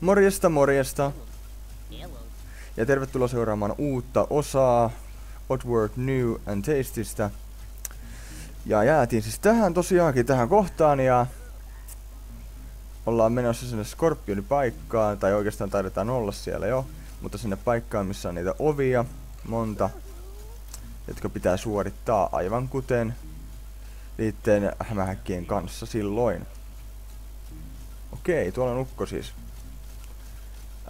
Morjesta, morjesta. Ja tervetuloa seuraamaan uutta osaa Oddworld New and Tasteista. Ja jäätiin siis tähän tosiaankin tähän kohtaan ja ollaan menossa sinne Scorpionin paikkaan, tai oikeastaan taidetaan olla siellä jo, mutta sinne paikkaan missä on niitä ovia, monta, jotka pitää suorittaa aivan kuten liitteen hämähäkkien kanssa silloin. Okei, tuolla on ukko siis.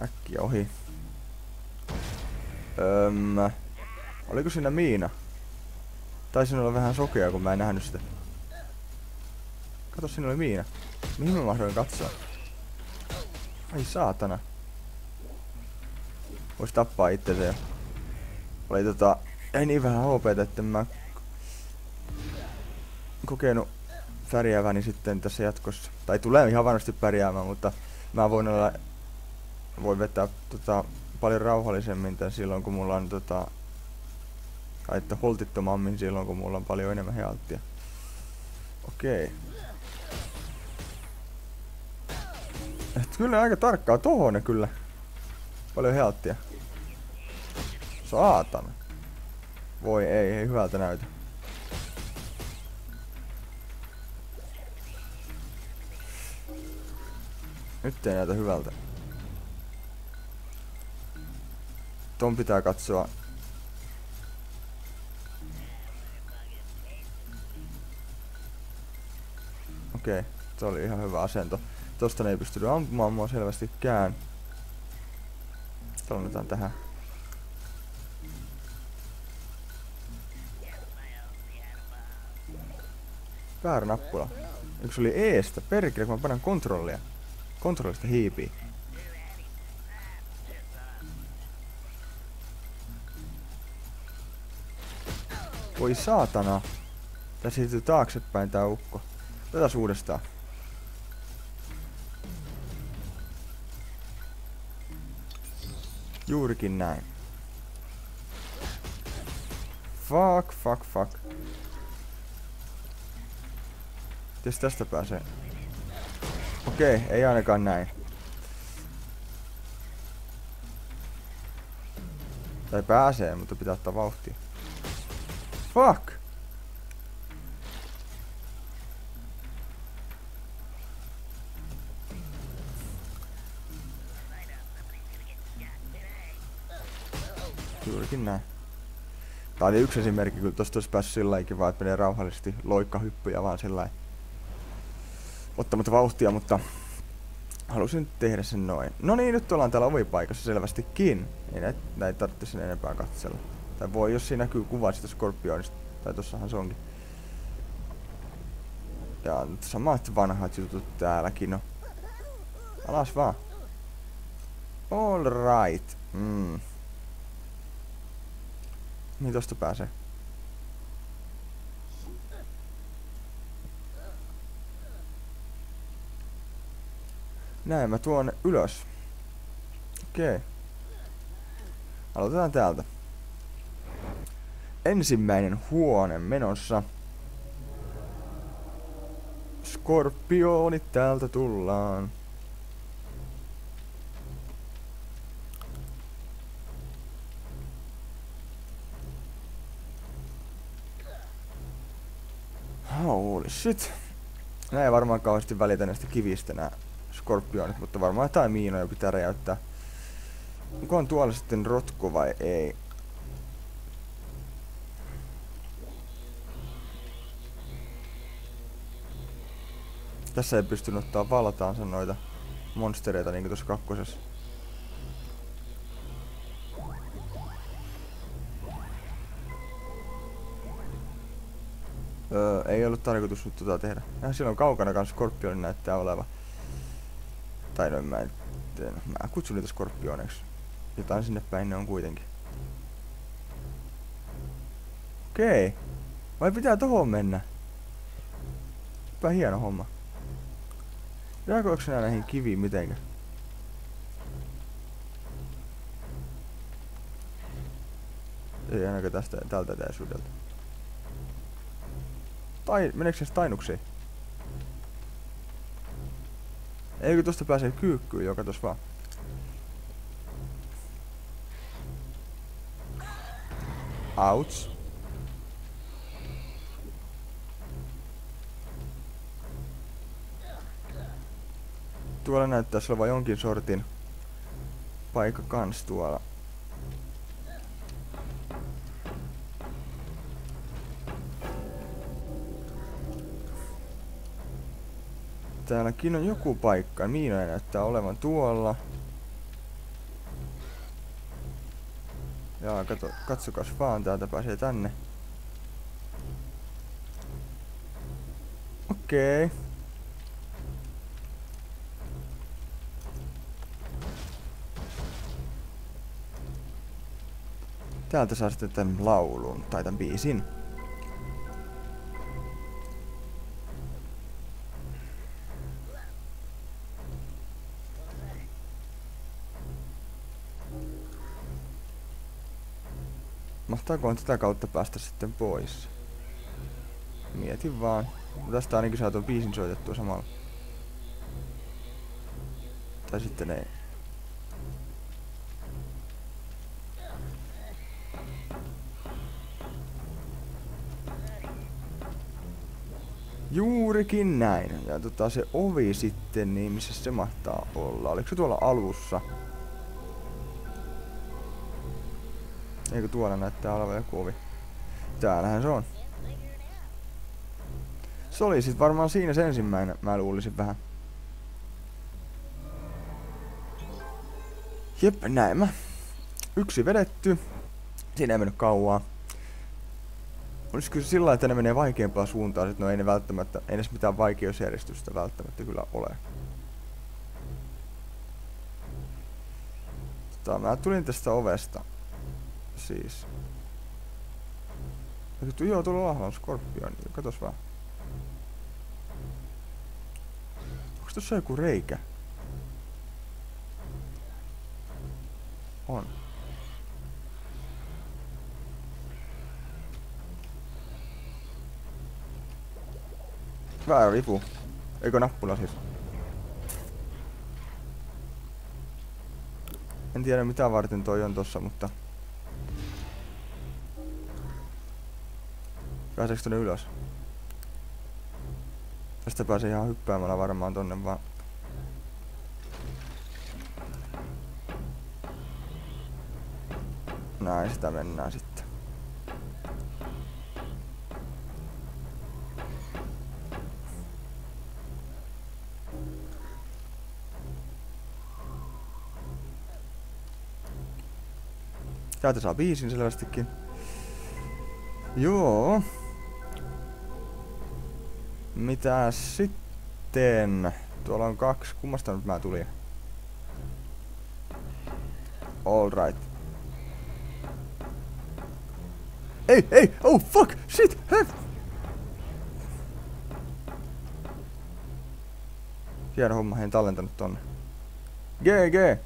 Äkkiä ohi. Öm, oliko siinä miina? Taisin olla vähän sokea, kun mä en nähnyt sitä. Kato, siinä oli miina. Mihin mä mahdoin katsoa? Ai saatana. Vois tappaa itsensä jo. Oli tota... Ei niin vähän HP, että mä kokenut pärjääväni sitten tässä jatkossa. Tai tulee ihan varmasti pärjäämään, mutta mä voin olla... Voin vetää tota, paljon rauhallisemmin tän silloin, kun mulla on tota... Tai että holtittomammin silloin, kun mulla on paljon enemmän healttia. Okei. Okay. Kyllä aika tarkkaa tohon ne kyllä. Paljon healttia. Saatana. Voi ei, ei hyvältä näytä. Nyt ei näytä hyvältä. Ton pitää katsoa. Okei, okay, se oli ihan hyvä asento. Tosta ne ei pystynyt ampumaan mua selvästikään. Tallennetaan tähän. Väärä nappula. Yksi oli eestä. Perkele, kun mä panen kontrollia. Kontrollista hiipii. Voi saatana. Tässä siirtyy taaksepäin tää ukko. Otetaan uudestaan. Juurikin näin. Fuck, fuck, fuck. Mites tästä pääsee? Okei, okay, ei ainakaan näin. Tai pääsee, mutta pitää ottaa vauhtia. Fuck! Juurikin näin. Tää oli yksi esimerkki, kyllä tosta olisi päässyt sillä kiva, että menee rauhallisesti loikkahyppyjä vaan sillä ottamatta vauhtia, mutta halusin tehdä sen noin. No niin, nyt ollaan täällä ovipaikassa selvästikin. Ei näitä, näitä tarvitse sen enempää katsella. Tai voi, jos siinä näkyy kuva sitä Scorpionista. Tai tossahan se onkin. Ja samat vanhat jutut täälläkin, no. Alas vaan. All right. Mm. Niin tosta pääsee. Näin mä tuon ylös. Okei. Okay. Aloitetaan täältä. Ensimmäinen huone menossa. Skorpionit täältä tullaan. Holy shit. Näin ei varmaan kauheasti välitä näistä kivistä nää skorpionit, mutta varmaan jotain miinoja pitää räjäyttää. Onko on tuolla sitten rotko vai ei? Tässä ei pystynyt ottaa valtaansa noita monstereita niinku tuossa kakkosessa. Öö, ei ollut tarkoitus nyt tota tehdä. Ja siellä on kaukana kans skorpioni näyttää oleva. Tai no mä en. Mä kutsun niitä skorpioneiksi. Jotain sinne päin ne on kuitenkin. Okei. Vai pitää tohon mennä? Pä hieno homma. Reagoiko nämä näihin kiviin mitenkä? Ei ainakaan tästä, tältä etäisyydeltä. Tai, meneekö se tainuksiin? Eikö tosta pääse kyykkyyn joka tos vaan? Ouch. Tuolla näyttäisi olevan jonkin sortin paikka kans tuolla. Täälläkin on joku paikka. Miinoja näyttää olevan tuolla. Jaa, kato, katsokas vaan, täältä pääsee tänne. Okei. Okay. Täältä saa sitten tämän laulun, tai tämän biisin. Mahtaakohan tätä kautta päästä sitten pois? Mietin vaan. Tästä ainakin saa tuon biisin soitettua samalla. Tai sitten ei. Juurikin näin. Ja tota se ovi sitten, niin missä se mahtaa olla? Oliko se tuolla alussa? Eikö tuolla näyttää olevan joku ovi? Täällähän se on. Se oli sit varmaan siinä se ensimmäinen, mä luulisin vähän. Jep, näin mä. Yksi vedetty. Siinä ei mennyt kauaa. Olisiko se sillä että ne menee vaikeampaan suuntaan, että no ei ne välttämättä, ei edes mitään vaikeusjärjestystä välttämättä kyllä ole. Tota, mä tulin tästä ovesta. Siis. Ja joo, tuolla lahva on skorpioni. Katos vaan. Onks tossa joku reikä? On. Väärä vipu. Eikö nappula siis? En tiedä mitä varten toi on tossa, mutta... Pääseekö tonne ylös? Tästä pääsee ihan hyppäämällä varmaan tonne vaan. Näin sitä mennään sitten. Täältä saa biisin selvästikin. Joo. Mitä sitten? Tuolla on kaksi. Kummasta nyt mä tulin? All right. Ei, ei, oh fuck, shit, heh. Hieno homma, en tallentanut tonne. GG.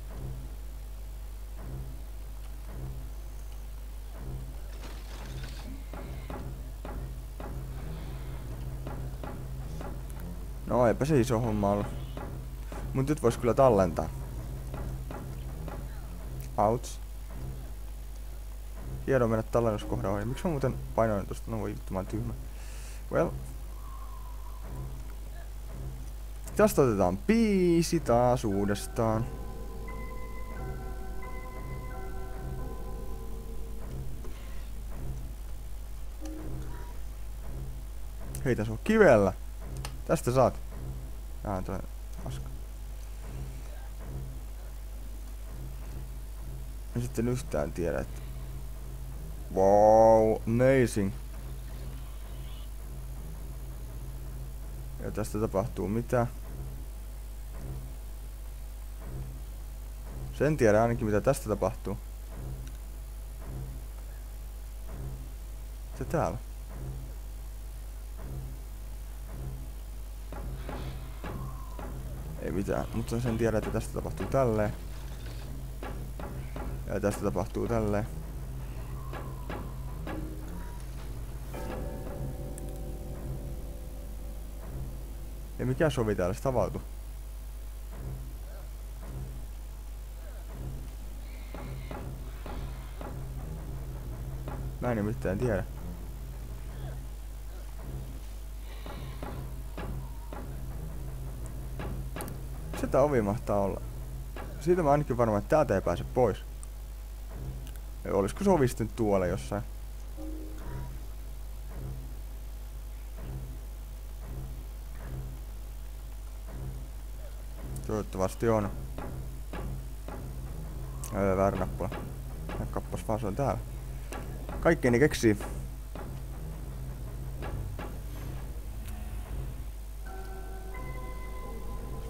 No eipä se iso homma ollut. Mut nyt vois kyllä tallentaa. Outs. Hieno mennä tallennuskohdan ohi. Miksi mä muuten painoin tosta? No voi vittu, mä oon tyhmä. Well. Tästä otetaan biisi taas uudestaan. Hei, tässä on kivellä. Tästä saat. Tää on toi paska. En sitten yhtään tiedä, että... Wow, amazing. Ja tästä tapahtuu mitä? Sen tiedä ainakin mitä tästä tapahtuu. Se täällä. Ei mitään, mutta sen tiedä, että tästä tapahtuu tälleen. Ja tästä tapahtuu tälleen. Ja mikä sovi täällä sitä avautui? Mä en nimittäin tiedä. Sitä ovi mahtaa olla. Siitä mä ainakin varmaan, että täältä ei pääse pois. Olisiko se ovi sitten tuolla jossain? Toivottavasti on. Öö, väärä nappula. Kappas vaan se on täällä. Kaikkeeni keksii.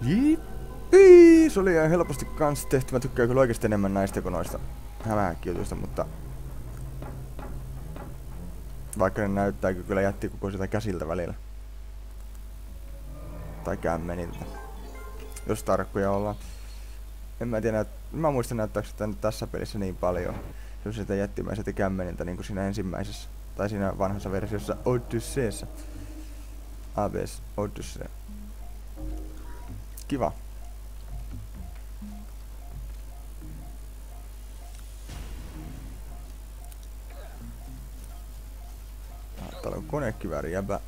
Jippi! Se oli ihan helposti kans tehty. Mä tykkään kyllä oikeesti enemmän näistä kuin noista hämähäkkijutuista, mutta... Vaikka ne näyttää kyllä jätti koko sitä käsiltä välillä. Tai kämmeniltä. Jos tarkkoja ollaan. En mä tiedä, mä muistan näyttääkö sitä nyt tässä pelissä niin paljon. Jos sitä jättimäiset kämmeniltä niin kuin siinä ensimmäisessä. Tai siinä vanhassa versiossa Odysseessa. ABS Odyssey. Kiva. Konekivääri jäbä.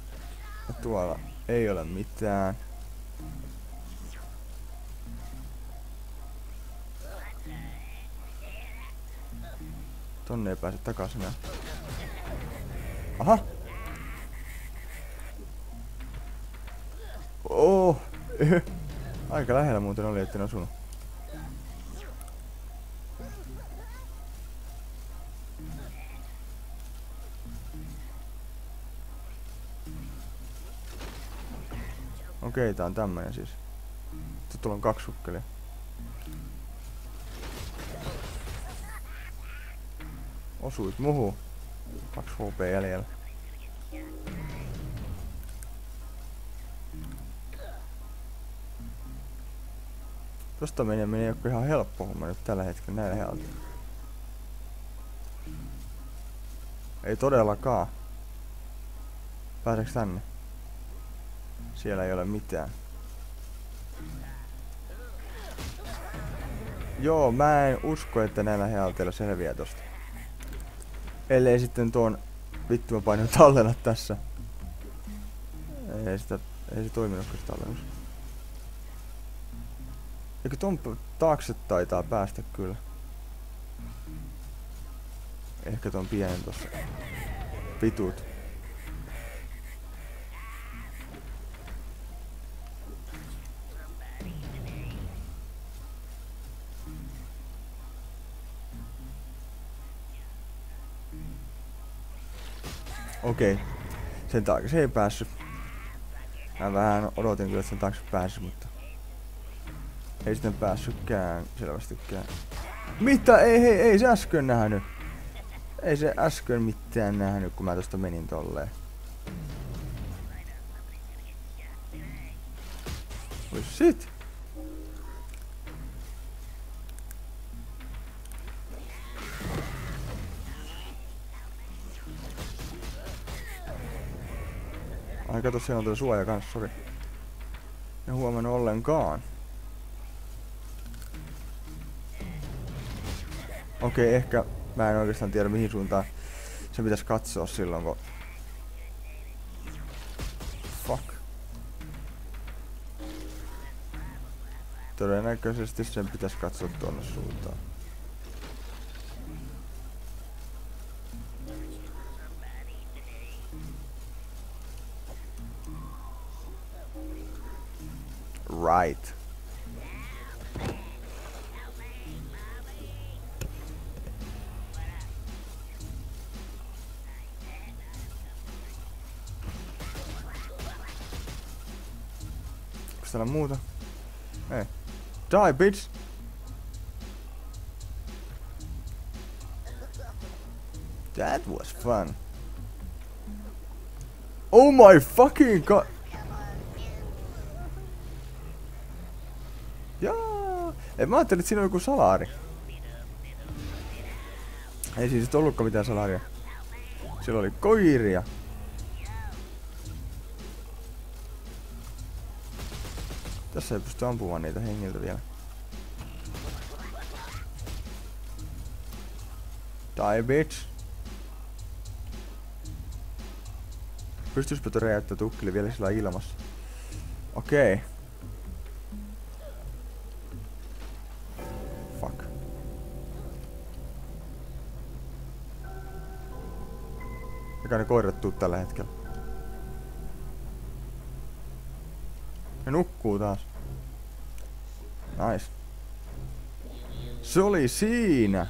Ja tuolla ei ole mitään. Tonne ei pääse takaisin. Aha! Oh! Aika lähellä muuten oli, etten osunut. Okei, tää on tämmönen siis. Sitten tuolla on kaksi sukkelia. Osuit muhu. 2 HP jäljellä. Tosta menee menee ihan helppo homma nyt tällä hetkellä näin läheltä. Ei todellakaan. Pääseekö tänne? Siellä ei ole mitään. Joo, mä en usko, että näillä healteilla selviää tosta. Ellei sitten tuon vittu mä painin tallenna tässä. Ei sitä, ei se toiminutkaan tallennus. Eikö ton taakse taitaa päästä kyllä? Ehkä ton pienen tossa. Vitut. Okei. Okay. Sen taakse se ei päässyt. Mä vähän odotin kyllä, että sen taakse päässyt, mutta... Ei sitten päässytkään selvästikään. Mitä? Ei, hei, ei se äsken nähnyt. Ei se äsken mitään nähnyt, kun mä tosta menin tolleen. Oi shit! Ai kato, siellä on tuo suoja kans, sori. En huomannut ollenkaan. Okei, ehkä mä en oikeastaan tiedä mihin suuntaan se pitäisi katsoa silloin, kun... Fuck. Todennäköisesti sen pitäisi katsoa tuonne suuntaan. Right. Onks täällä muuta? Ei. Eh? Eh, die, bitch! That was fun. Oh my fucking god! Ei, mä ajattelin, että siinä on joku salari. Ei siis ollutkaan mitään salaria. Siellä oli koiria. Tässä ei pysty ampumaan niitä hengiltä vielä. Die bitch. Pystyispä räjäyttää tukkeli vielä sillä ilmassa. Okei. Okay. Tällä hetkellä. Ne nukkuu taas. Nice. Se oli siinä.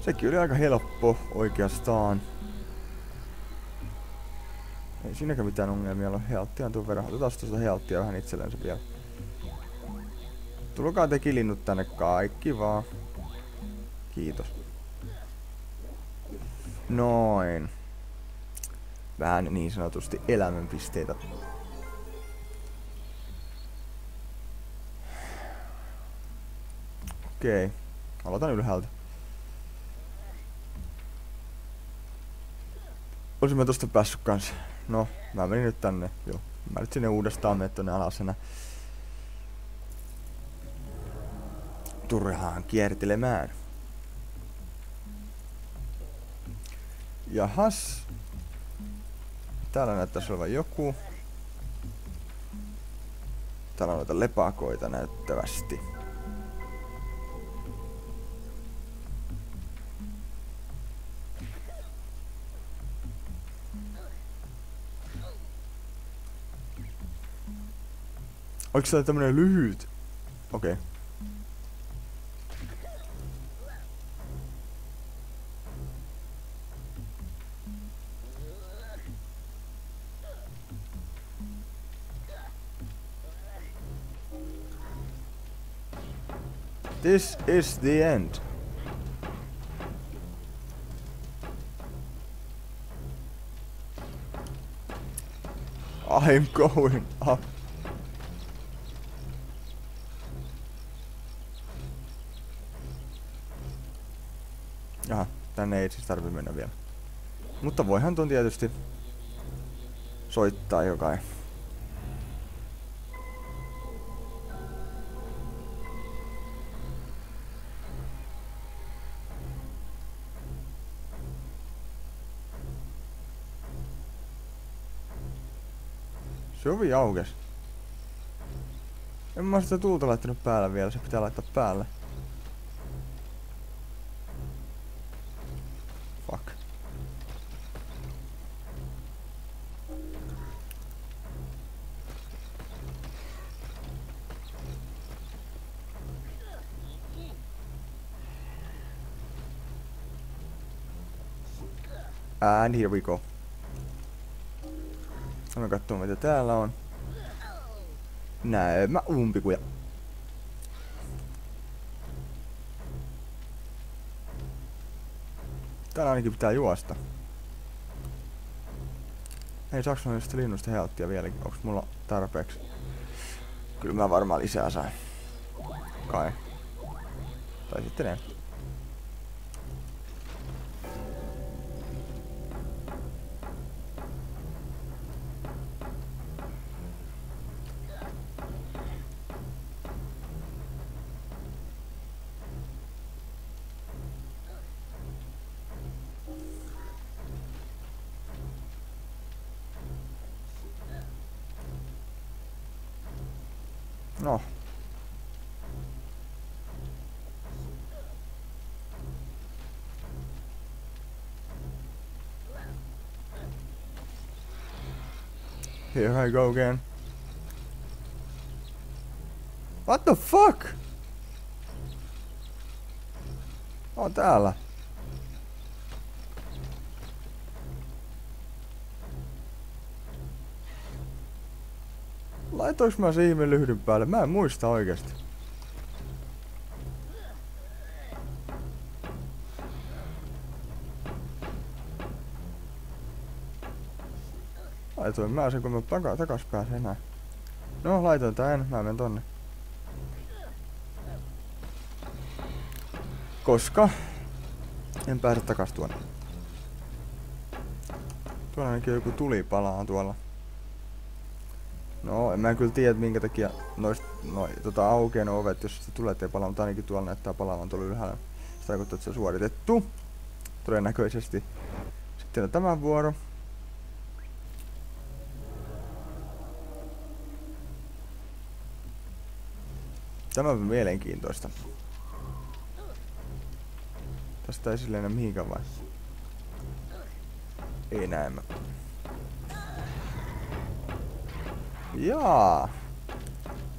Sekin oli aika helppo oikeastaan. Ei siinäkään mitään ongelmia ole. Healttia on tuon verran. Otetaan tuosta healttia vähän itsellensä vielä. Tulkaa te kilinnut tänne kaikki vaan. Kiitos. Noin. Vähän niin sanotusti elämänpisteitä. Okei. Okay. Aloitan ylhäältä. Olisin mä tosta päässyt kans. No, mä menin nyt tänne. Joo. Mä nyt sinne uudestaan menen tonne alasena. Turhaan kiertelemään. Jahas. Täällä näyttäisi olevan joku. Täällä on noita lepakoita näyttävästi. Oliko se tämmönen lyhyt? Okei. Okay. This is the end. I'm going up. Jaha, tänne ei siis tarvi mennä vielä. Mutta voihan tuon tietysti soittaa jokai. Ovi aukes. En mä sitä tuulta laittanut päällä vielä, se pitää laittaa päälle. Fuck. And here we go. Mä katsoo mitä täällä on. Näemmä umpikuja. Täällä ainakin pitää juosta. Ei sitä linnusta healttia vieläkin? Onks mulla tarpeeksi? Kyllä mä varmaan lisää sain. Kai. Tai sitten en. Here I go again. What the fuck? Oh, täällä. Laitoinko mä se ihme lyhdyn päälle? Mä en muista oikeesti. Laitoin mä sen, kun mä taka, takas pääsen enää. No, laitoin tän, mä menen tonne. Koska en pääse takas tuonne. Tuolla ainakin joku tuli palaa tuolla. No, en mä kyllä tiedä, minkä takia noista noi, tota, aukeaa ovet, jos se tulee, ettei palaa, mutta ainakin tuolla näyttää palaavan tuolla ylhäällä. Se tarkoittaa, että se on suoritettu. Todennäköisesti. Sitten on tämä vuoro. Tämä on mielenkiintoista. Tästä ei silleen enää mihinkään vai? Ei näemmä. Jaa.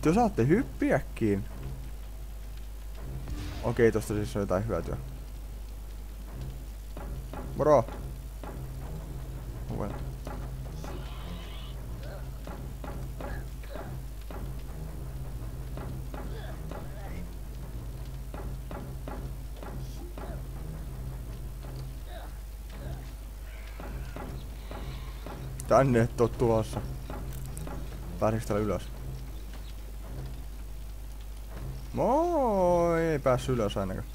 Te saatte hyppiäkin. Okei, tosta siis on jotain hyötyä. Moro! Tänne et oo tulossa. Pääsiks ylös? Moi, ei päässyt ylös ainakaan.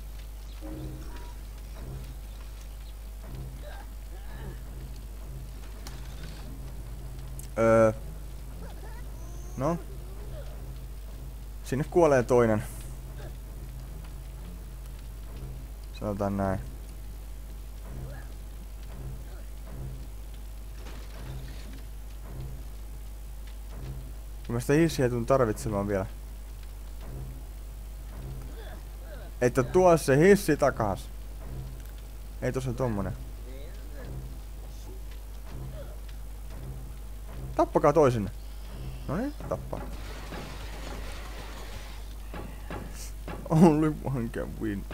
Öö. No. Sinne kuolee toinen. Sanotaan näin. Mä sitä hissiä tuun tarvitsemaan vielä. Että tuo se hissi takas. Ei tossa tommonen. Tappakaa toisenne. No niin, tappaa. Only one can win.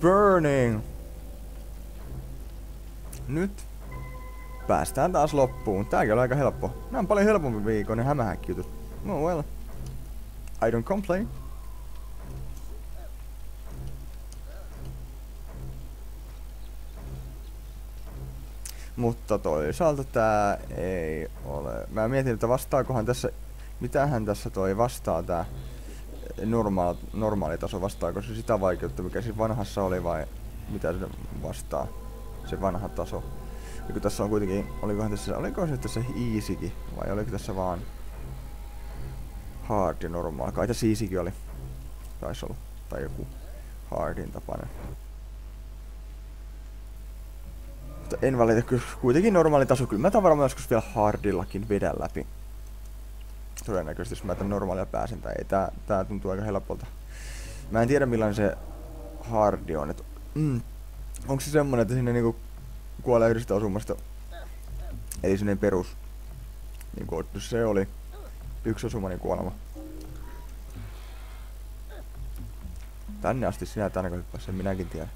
Burning! Nyt päästään taas loppuun. Tääkin on aika helppo. Nää on paljon helpompi viikon ne hämähäkkijutut. No well. I don't complain. Mutta toisaalta tää ei ole... Mä mietin, että vastaakohan tässä... Mitähän tässä toi vastaa tää normaal, normaali taso, vastaako se sitä vaikeutta, mikä siinä vanhassa oli vai mitä se vastaa, se vanha taso. Ja kun tässä on kuitenkin, olikohan tässä, oliko se tässä easykin, vai oliko tässä vaan hard ja normaal? Kai tässä easykin oli, taisi olla, tai joku hardin tapainen. Mutta en valita, kuitenkin normaali taso, kyllä mä tämän varmaan joskus vielä hardillakin vedän läpi todennäköisesti, jos mä tän normaalia pääsen, tai ei, tää, tää tuntuu aika helpolta. Mä en tiedä millainen se hardi on, et, mm, onko se semmonen, että sinne niinku kuolee yhdestä osumasta, eli sinne perus, niinku se oli yksi osumani kuolema. Tänne asti sinä et ainakaan hyppää, sen minäkin tiedän.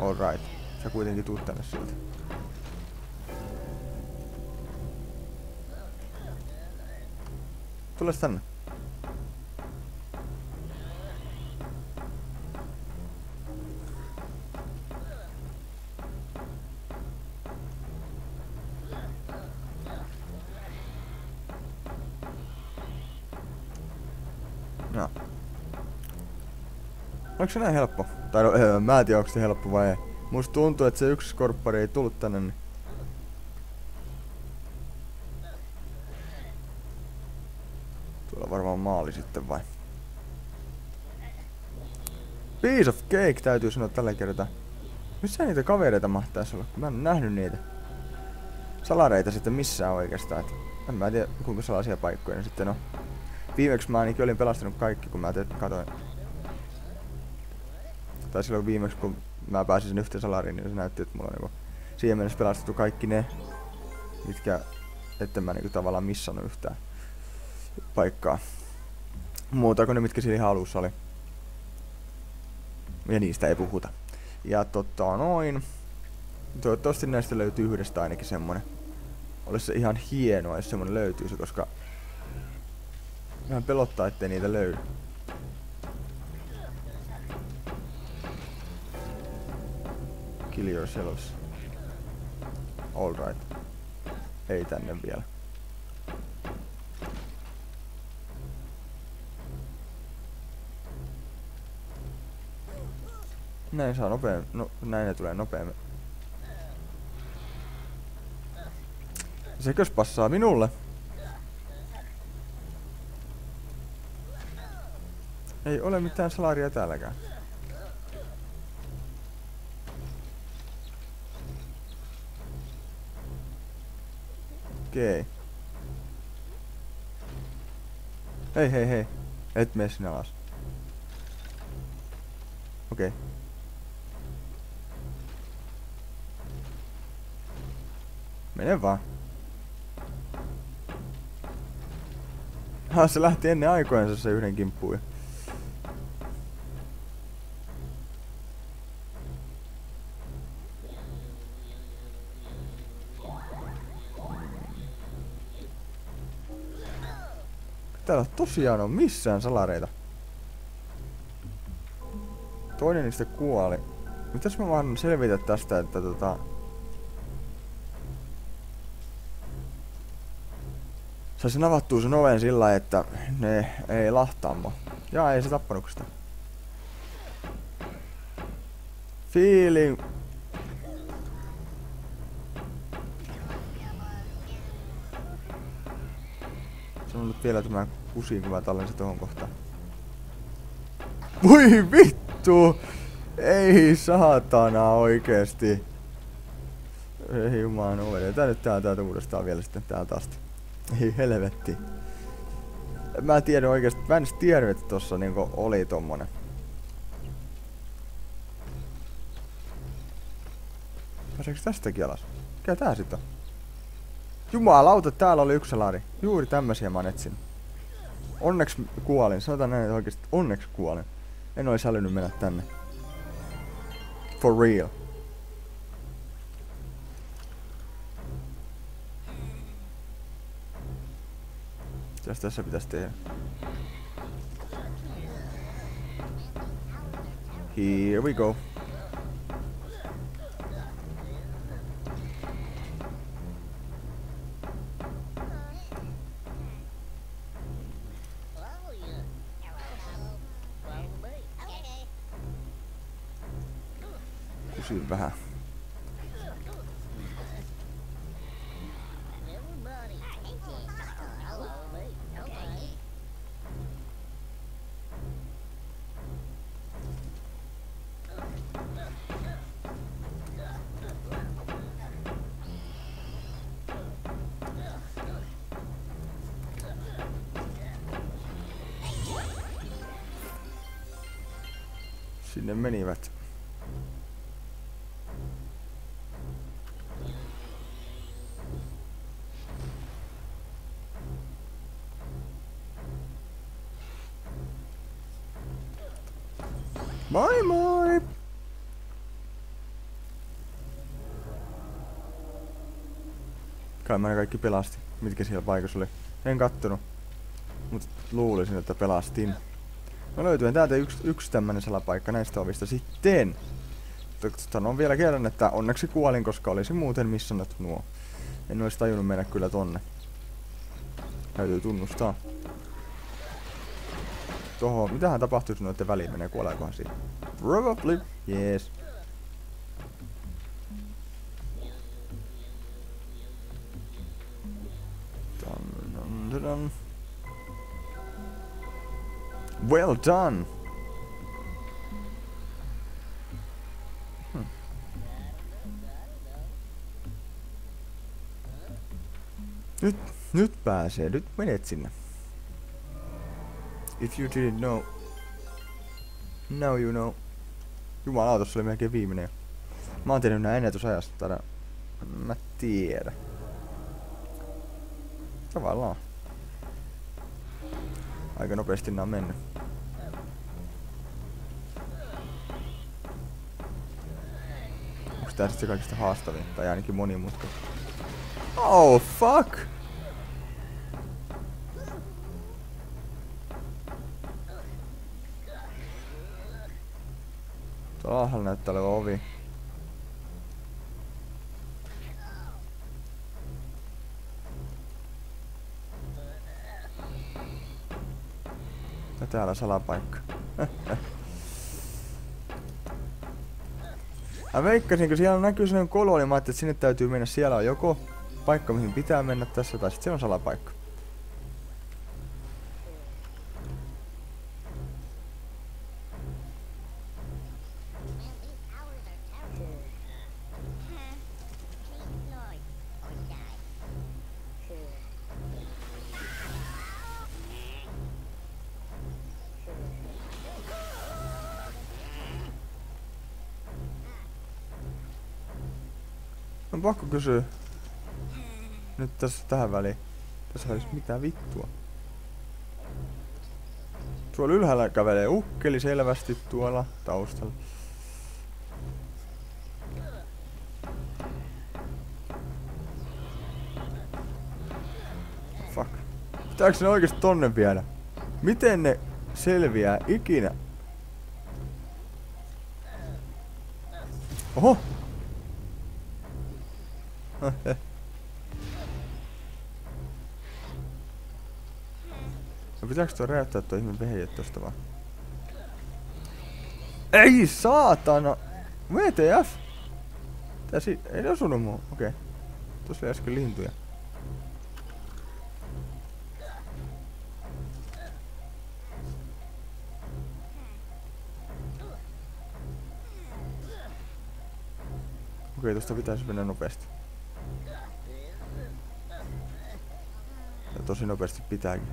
Alright, sä kuitenkin tuut tänne siltä. Tule tänne. No. Onko se näin helppo? Tai no, öö, mä en tiedä onko se helppo vai ei. Musta tuntuu, että se yksi skorppari ei tullut tänne, niin Piece of cake täytyy sanoa tällä kertaa. Missä niitä kavereita mahtaisi olla, mä en nähnyt niitä. Salareita sitten missään oikeastaan. Et en mä tiedä kuinka salaisia paikkoja ne sitten on. Viimeksi mä ainakin olin pelastanut kaikki kun mä katoin. Tai silloin viimeksi kun mä pääsin sen yhteen salariin, niin se näytti, että mulla on niinku siihen mennessä pelastettu kaikki ne, mitkä etten mä niinku tavallaan missannut yhtään paikkaa. Muuta kuin ne, mitkä siinä ihan alussa oli. Ja niistä ei puhuta. Ja tota noin. Toivottavasti näistä löytyy yhdestä ainakin semmonen. Olisi se ihan hienoa, jos semmonen löytyisi, koska... Vähän pelottaa, ettei niitä löydy. Kill yourselves. Alright. Ei tänne vielä. Näin saa nopeammin. No, näin ne tulee nopeammin. Sekös passaa minulle? Ei ole mitään salaria täälläkään. Okei. Hei hei hei. Et mene sinne alas. Okei. Mene vaan. Ha, se lähti ennen aikojensa se yhden kimppuun. Täällä tosiaan on missään salareita. Toinen niistä kuoli. Mitäs mä vaan selvitä tästä, että tota... Saisin avattua sen oven sillä että ne ei lahtaa mua. Ja ei se tappanut sitä. Feeling Sanon nyt vielä tämä kusiin, kun mä tallensin tohon kohtaan. Voi vittu! Ei saatana oikeesti. Ei jumaan ovelle. Tää nyt tää täältä uudestaan vielä sitten täältä asti. Ei helvetti. Mä en tiedä oikeesti, mä en tiedä, että tossa niinku oli tommonen. Pääseekö tästäkin alas? Mikä tää sit on? Jumalauta, täällä oli yksi salari. Juuri tämmösiä mä etsin. Onneksi kuolin. Sanotaan näin, oikeesti onneksi kuolin. En olisi älynyt mennä tänne. For real. Mitäs tässä pitäisi tehdä? Here we go. Kysyn vähän. Sinne menivät. Moi moi! Kai mä kaikki pelasti. Mitkä siellä paikassa oli? En kattonut. Mut luulisin, että pelastin. No löytyen täältä yksi, yksi tämmönen salapaikka näistä ovista sitten. Sanon vielä kerran, että onneksi kuolin, koska olisin muuten missannut nuo. En olisi tajunnut mennä kyllä tonne. Täytyy tunnustaa. Toho, mitähän tapahtuisi noiden väliin menee, kuoleekohan siinä? Probably, yes. Dun, dun, dun. Well done! Hmm. Nyt, nyt pääsee, nyt menet sinne. If you didn't know, now you know. Jumala, tossa oli melkein viimeinen. Mä oon tehnyt nää ennätysajasta tätä. Mä tiedä. Tavallaan. Aika nopeasti nää on mennyt. Se kaikista haastavin? Tai ainakin monimutkainen? Oh fuck! Tuolla alhaalla näyttää olevan ovi. Ja täällä salapaikka. Mä veikkasin, kun siellä näkyy sellainen kolo, niin mä ajattelin, että sinne täytyy mennä. Siellä on joko paikka, mihin pitää mennä tässä, tai sitten se on salapaikka. Pakko kysyä. Nyt tässä tähän väliin. Tässä välissä mitä vittua? Tuolla ylhäällä kävelee ukkeli selvästi tuolla taustalla. Fuck. Pitääkö ne oikeesti tonne viedä? Miten ne selviää ikinä? Oho! No pitääkö tuo räjäyttää tuo ihminen vehje tosta vaan? Ei saatana! VTF! Tää si ei osunut muu. Okei. Okay. Tuossa oli äsken lintuja. Okei, okay, tosta pitäisi mennä nopeasti. Tosi nopeasti pitääkin.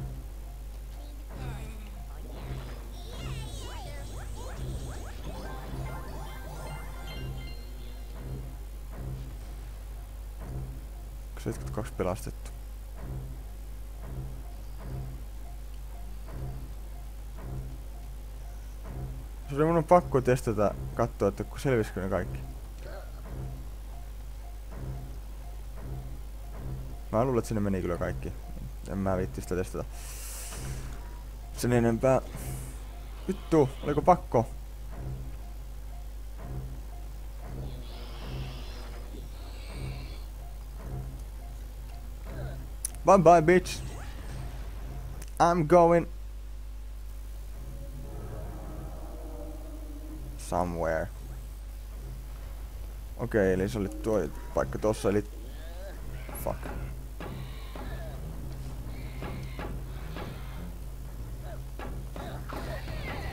kaksi pelastettu. Se oli mun on pakko testata, katsoa, että selvisikö ne kaikki. Mä luulen, että sinne meni kyllä kaikki. En mä viitti sitä testata. Sen enempää. Vittu, oliko pakko? Bye bye, bitch. I'm going somewhere. Okei, okay, eli se oli tuo paikka tossa, eli... Fuck.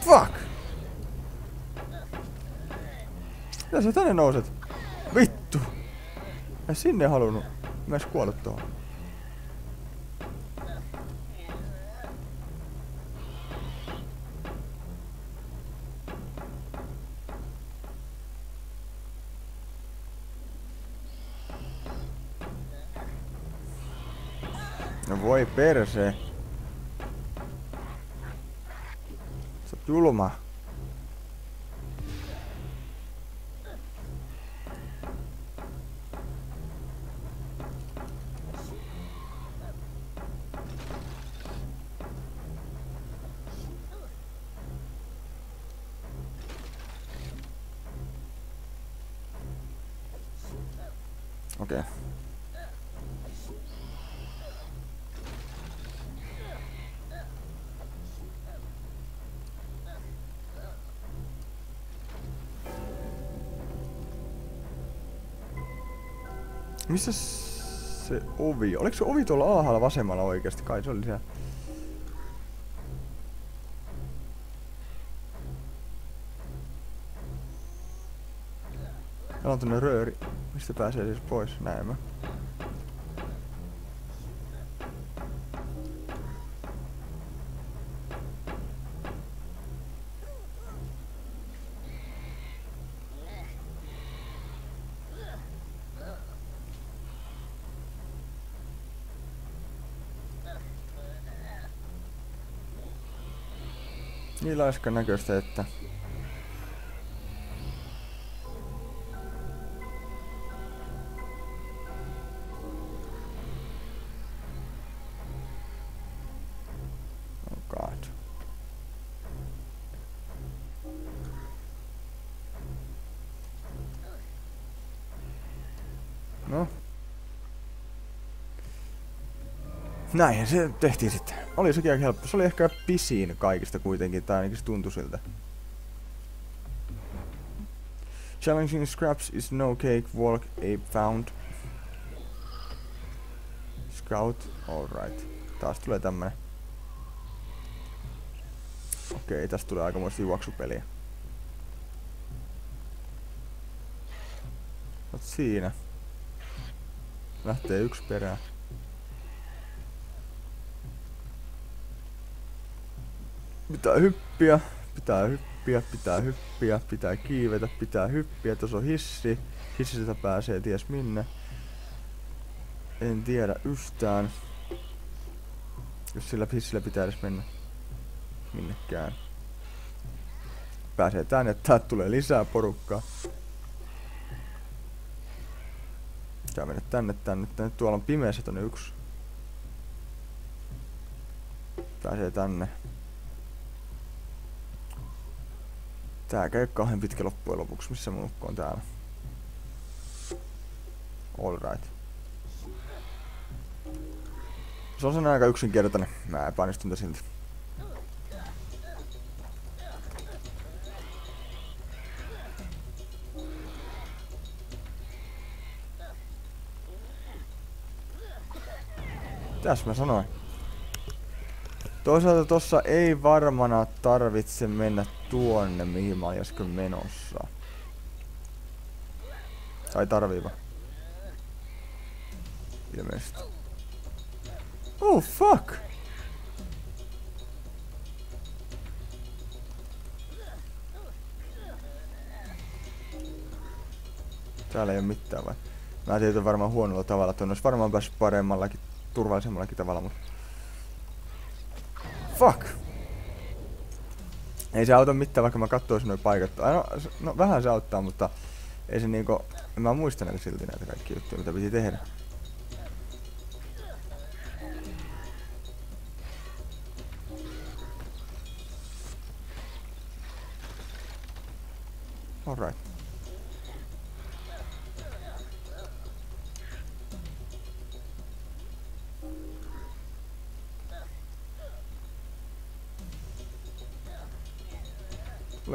Fuck! Mitä sä tänne nouset? Vittu! Mä sinne halunnut. Mä edes kuollut tuohon. No voi perse. Sä oot julma. Missä se ovi? Oliko se ovi tuolla alhaalla vasemmalla oikeasti? Kai se oli siellä. Täällä on tänne rööri. Mistä pääsee siis pois? Näin mä. Laiskan näköistä, että... Oh. No. Näin se tehtiin sitten. Oli sekin aika helppo. Se oli ehkä pisin kaikista kuitenkin, tai ainakin se tuntui siltä. Challenging scraps is no cake walk ape found. Scout, alright. Taas tulee tämmönen. Okei, tästä tulee aikamoista juoksupeliä. Oot siinä. Lähtee yksi perään. Pitää hyppiä, pitää hyppiä, pitää hyppiä, pitää kiivetä, pitää hyppiä. Tuossa on hissi. Hissistä pääsee ties minne. En tiedä yhtään. Jos sillä hissillä pitää edes mennä minnekään. Pääsee tänne, täältä tulee lisää porukkaa. Pitää mennä tänne, tänne, tänne. Tuolla on pimeässä tonne yksi. Pääsee tänne. Tää käy kauhean pitkä loppujen lopuksi, missä mun ukko on täällä. Alright. Se on sen aika yksinkertainen. Mä epäonnistun silti. Mitäs mä sanoin? Toisaalta tossa ei varmana tarvitse mennä tuonne, mihin mä olin menossa. Tai tarviiva. Ilmeisesti. Oh fuck! Täällä ei oo mitään vai? Mä tein varmaan huonolla tavalla, että on varmaan päässyt paremmallakin, turvallisemmallakin tavalla, mutta... Fuck! Ei se auta mitään, vaikka mä katsoisin noin paikat. No, no, vähän se auttaa, mutta ei se niinku... Mä muista näitä silti näitä kaikki juttuja, mitä piti tehdä. Alright.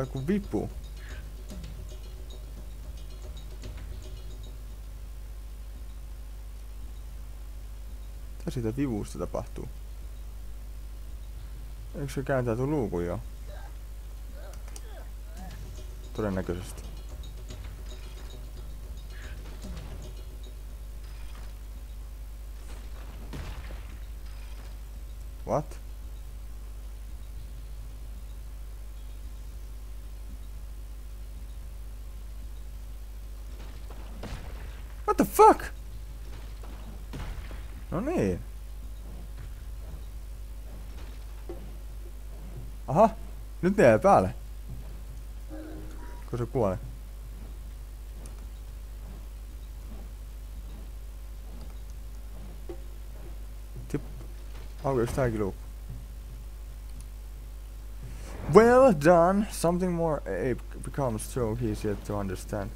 Kuin vipu. Mitä siitä vivusta tapahtuu? Eikö se kääntäyty luukun jo? Todennäköisesti. What? What the fuck? No niin. Aha, nyt ne jäi päälle. Kun se. Tip. Tääkin luukku. Well done! Something more ape becomes so easy to understand.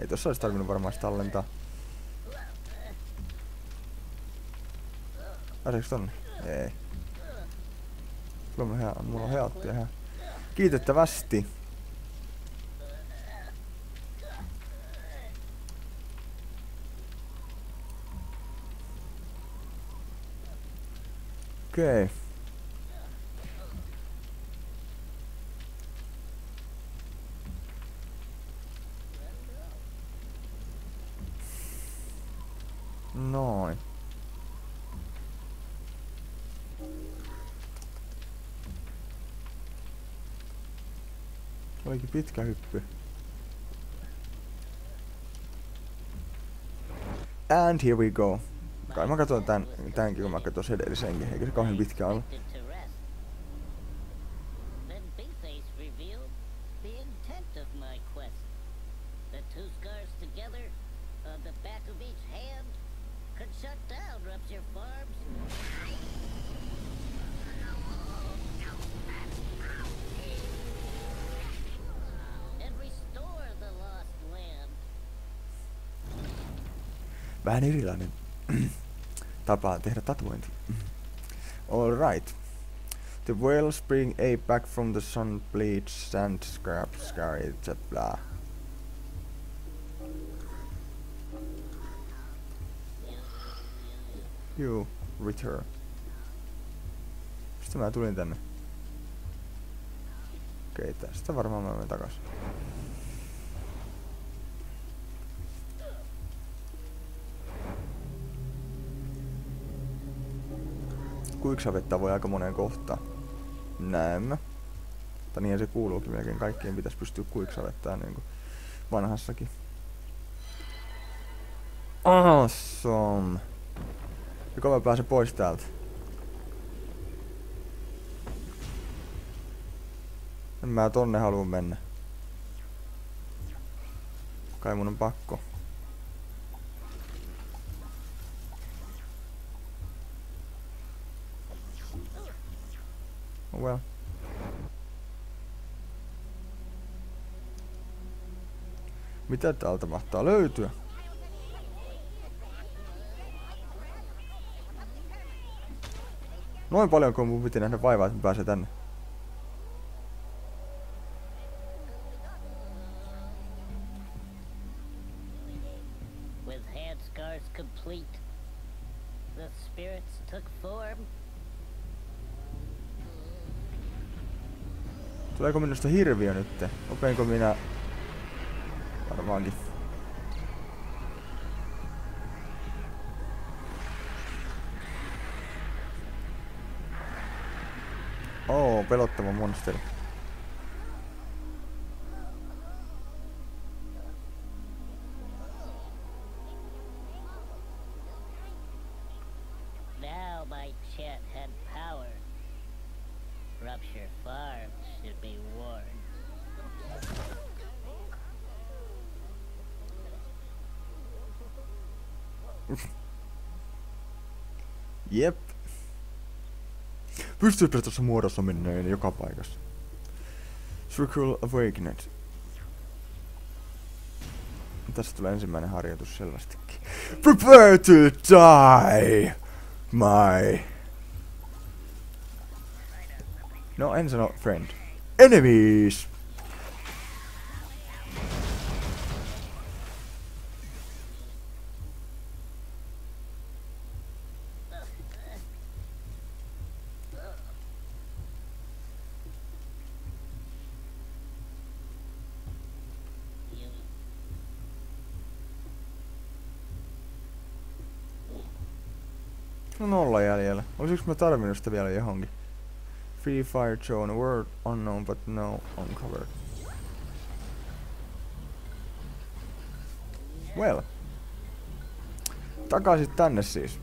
Ei tossa olisi tarvinnut varmaan sitä tallentaa. Pääseekö tonne? Ei. On, hea, mulla on healttia ihan. Kiitettävästi. Okei. Okay. Noin. Olikin pitkä hyppy. And here we go. Kai mä katson tän, tämänkin kun mä katson edellisenkin, eikä se kauhean pitkä ollut. Vähän erilainen tapa tehdä tatuointi. Alright. The wellspring a back from the sun bleach sand scrap scary blah. You return. Mistä mä tulin tänne? Okei, okay, tästä varmaan mä menen takas. Kuiksavettä voi aika moneen kohtaan. Näemmä. Tai niin se kuuluukin melkein. Kaikkien pitäisi pystyä kuiksavettää niin kuin vanhassakin. Awesome. Joko mä pääsen pois täältä? En mä tonne halua mennä. Kai mun on pakko. Oh well. Mitä täältä mahtaa löytyä? Noin paljon kuin mun piti nähdä vaivaa, että mä pääsen tänne. Tuleeko minusta hirviö nyt? Opeenko minä... Varmaankin. Oo, pelottava monsteri. Pystyykö tuossa muodossa menneen joka paikassa? Circle Awakened. Tässä tulee ensimmäinen harjoitus selvästikin. Prepare to die, my... No, en sano friend. Enemies! You No nolla Olisiko mä tarvinnut sitä vielä johonkin? Free Fire Zone, word unknown but no uncovered. Well. Takaisin tänne siis.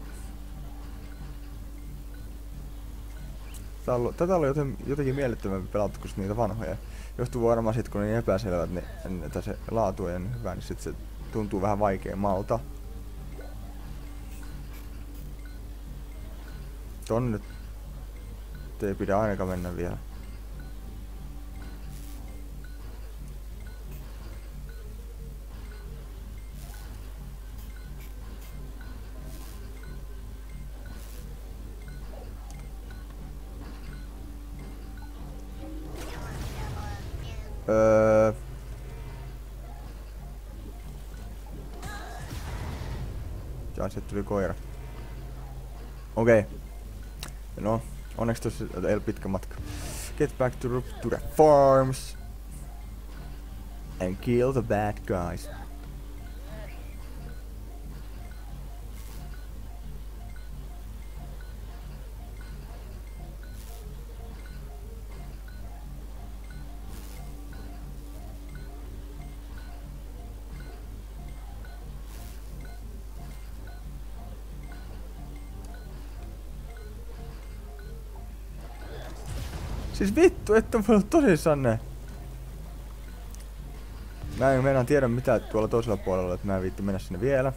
Tätä oli joten, jotenkin miellyttävämpi pelattu kuin niitä vanhoja. Johtuu varmaan sit kun niin epäselvät, niin, että se laatu ei niin hyvä, niin sit se tuntuu vähän vaikeammalta. Tonne ei pidä ainakaan mennä vielä. Öö... Jaa, sieltä tuli koira. Okei. Okay. Onneksi tossa ei pitkä matka. Get back to, to the farms. And kill the bad guys. Siis vittu, että voi olla tosissaan ne. Mä en meinaa tiedä mitä tuolla toisella puolella, että mä en viittu mennä sinne vielä.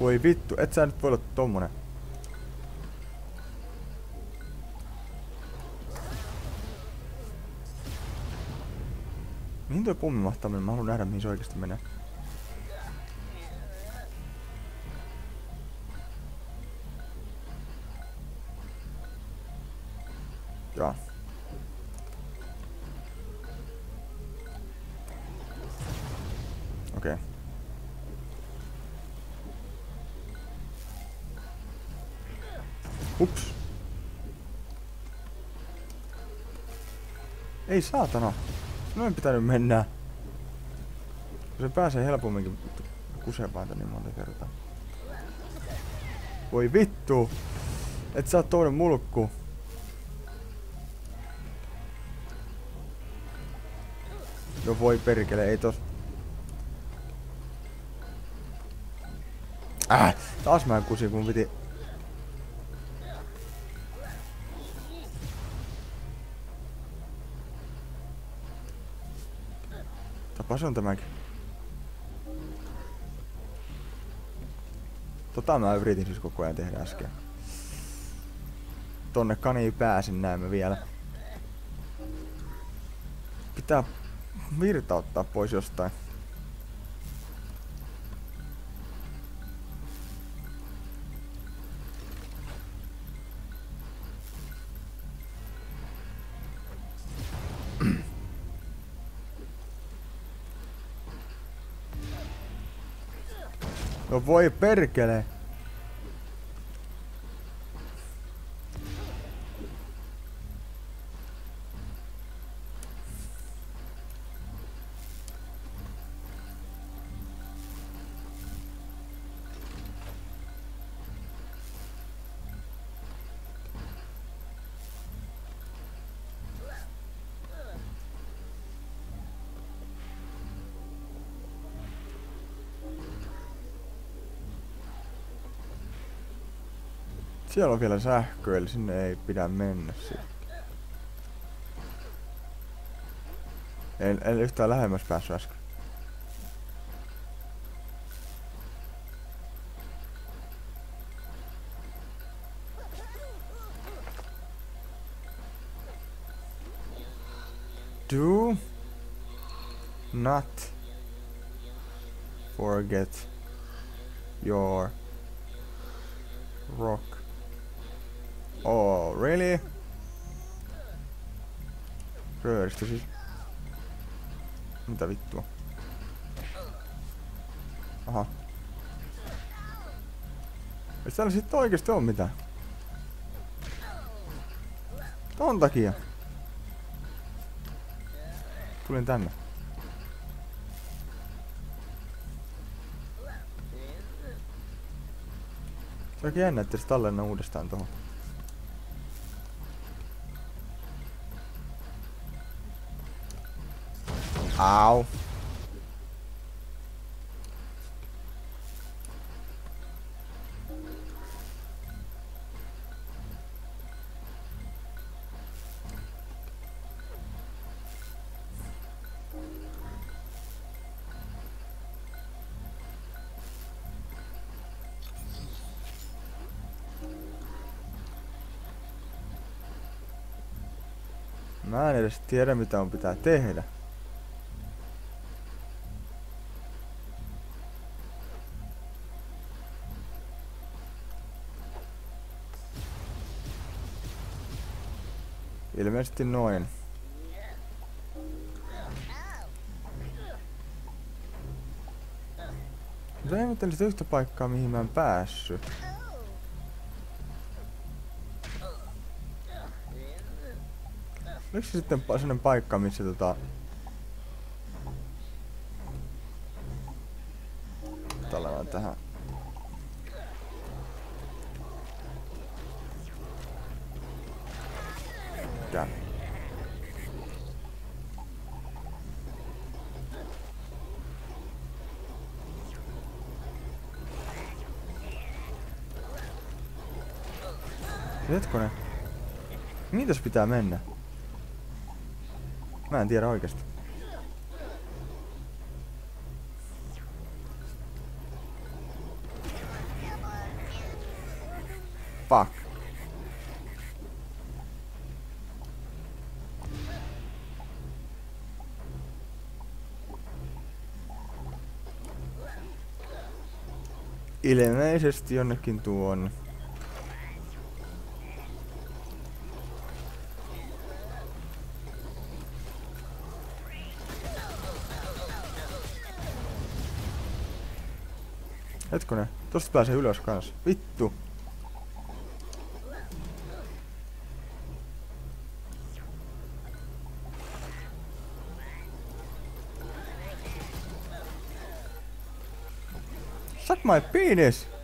Voi vittu, et sä nyt voi olla tommonen. Tuo pommi mahtaa mennä? Mä haluan nähdä mihin se oikeesti menee. Joo. Okei. Okay. Ups. Ei saatana. Noin pitänyt mennä. Se pääsee helpomminkin tän niin monta kertaa. Voi vittu! Et oot toinen mulkku. No voi perkele, ei tos... Äh! Taas mä en kusi, kun piti... Tapas on tämäkin. Tota mä yritin siis koko ajan tehdä äsken. Tonne kaniin pääsin näemme vielä. Pitää virta ottaa pois jostain. Voi perkele. Siellä on vielä sähkö, eli sinne ei pidä mennä sitten. En, en yhtään lähemmäs päässyt äsken. Do not forget your rock. Oh, really? Rööristö siis. Mitä vittua? Aha. Ei täällä sitten oikeesti oo mitään. Ton takia. Tulin tänne. Se onkin jännä, että se tallenna uudestaan tuohon. Au. Mä en edes tiedä mitä on pitää tehdä. Ilmeisesti noin. Mutta ihmettelin sitä yhtä paikkaa mihin mä en päässyt. Se sitten sellainen paikka, missä tota... pitää mennä? Mä en tiedä oikeasti. Fuck. Ilmeisesti jonnekin tuonne. Hetkonen, tosta pääsee ylös kans. Vittu. Suck my penis!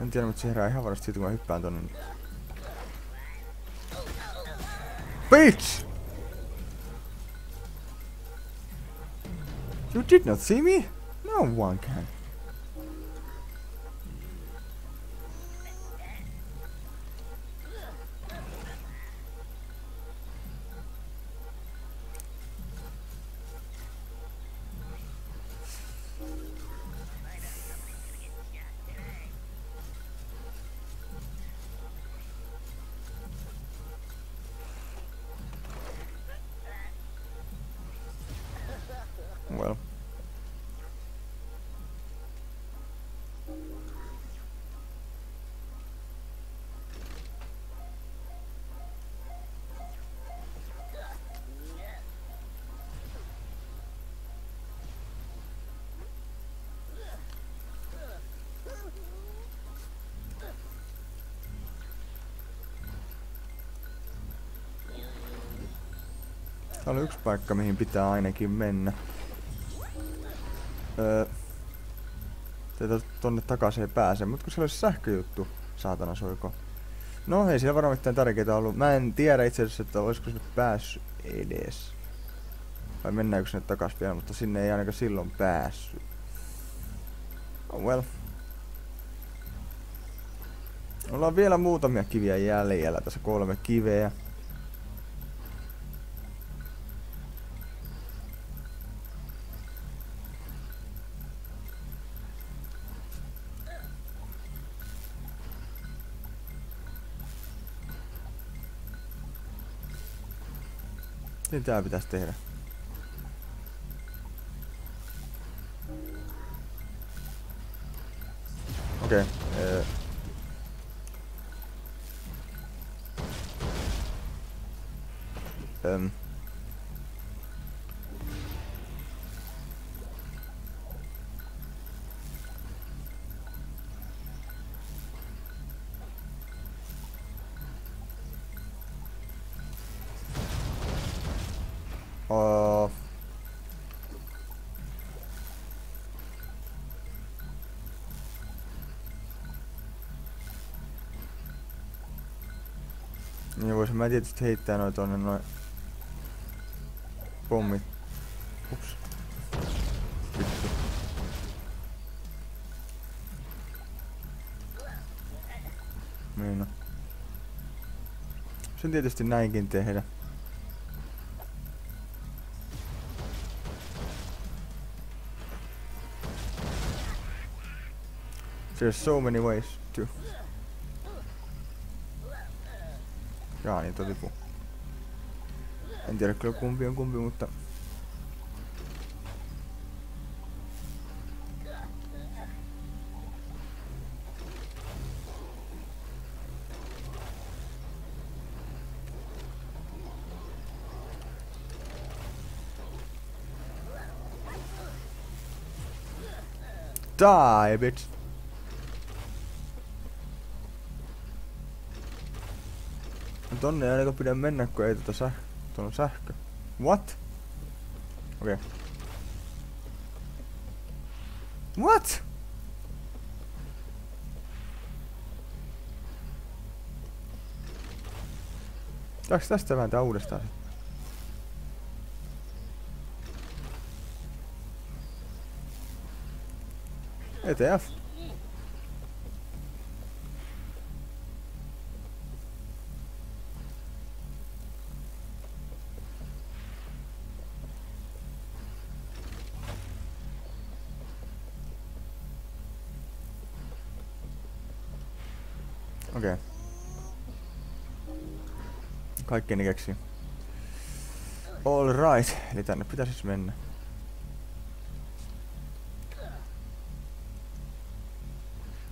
En tiedä, mutta se herää ihan varmasti siitä, kun mä hyppään tonne. Bitch! You did not see me? No one can. Yksi paikka, mihin pitää ainakin mennä. Öö, Teitä tonne takaisin ei pääse, mutta kun siellä olisi sähköjuttu, saatana soiko. No ei siellä varmaan mitään tärkeää ollut. Mä en tiedä itse asiassa, että olisiko sinne päässyt edes. Vai mennäänkö sinne takas vielä, mutta sinne ei ainakaan silloin päässyt. Oh well. Ollaan vielä muutamia kiviä jäljellä, tässä kolme kiveä. Niin tää pitäisi tehdä. Okei. Okay, ee. Öm. Voisin mä tietysti heittää noin tonne noin pommit. Ups. Vittu. Niin no. Sen tietysti näinkin tehdä. There's so many ways to... Jaa, niitä tipu. En tiedä kyllä kumpi on kumpi, mutta... Die, bitch! Tonne ei ainakaan pidä mennä, kun ei tota säh... Tuolla on sähkö. What? Okei. Okay. What? Pitääks tästä vääntää uudestaan sit? ETF. Kaikkeni keksi. All right. Eli tänne pitäisi siis mennä.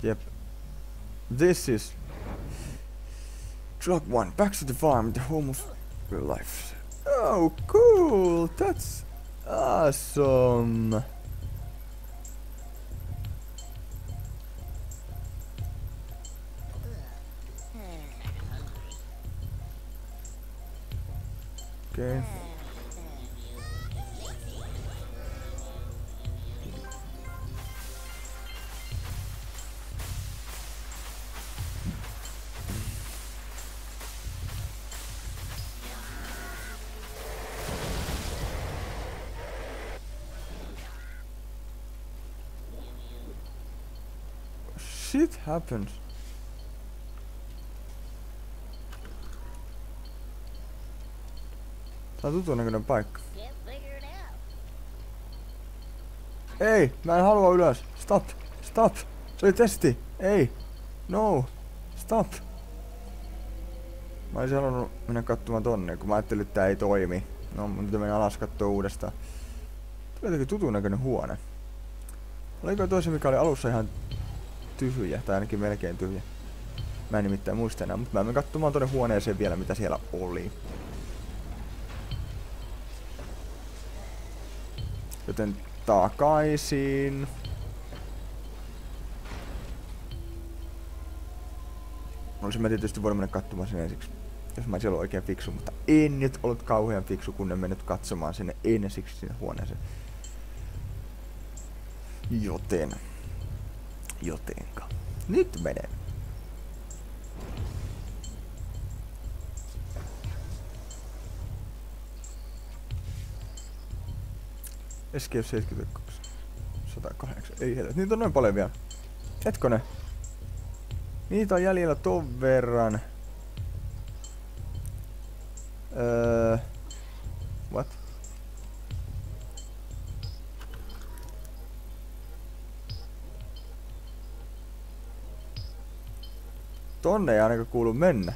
Yep. This is Drug One. Back to the farm, the home of real life. Oh, cool! That's awesome. Shit happens. Tää on tutun näköinen paikka. Ei, mä en halua ylös. Stop, stop. Se oli testi. Ei. No. Stop. Mä olisin halunnut mennä katsomaan tonne, kun mä ajattelin, että tää ei toimi. No, mun pitää mennä alas katsoa uudestaan. Tää on jotenkin tutun näköinen huone. Oliko toisen, mikä oli alussa ihan tyhjä, tai ainakin melkein tyhjä. Mä en nimittäin muista enää, mutta mä menen katsomaan tonne huoneeseen vielä, mitä siellä oli. Joten takaisin. Olisin mä tietysti voinut mennä katsomaan sinne ensiksi. Jos mä olisin ollut oikein fiksu, mutta en nyt ollut kauhean fiksu, kun en mennyt katsomaan sinne ensiksi sinne huoneeseen. Joten. Jotenka. Nyt menen. Escape 72. 108. Ei helvetti. Niitä on noin paljon vielä. Hetkonen. Niitä on jäljellä ton verran. Öö... What? Tonne ei ainakaan kuulu mennä.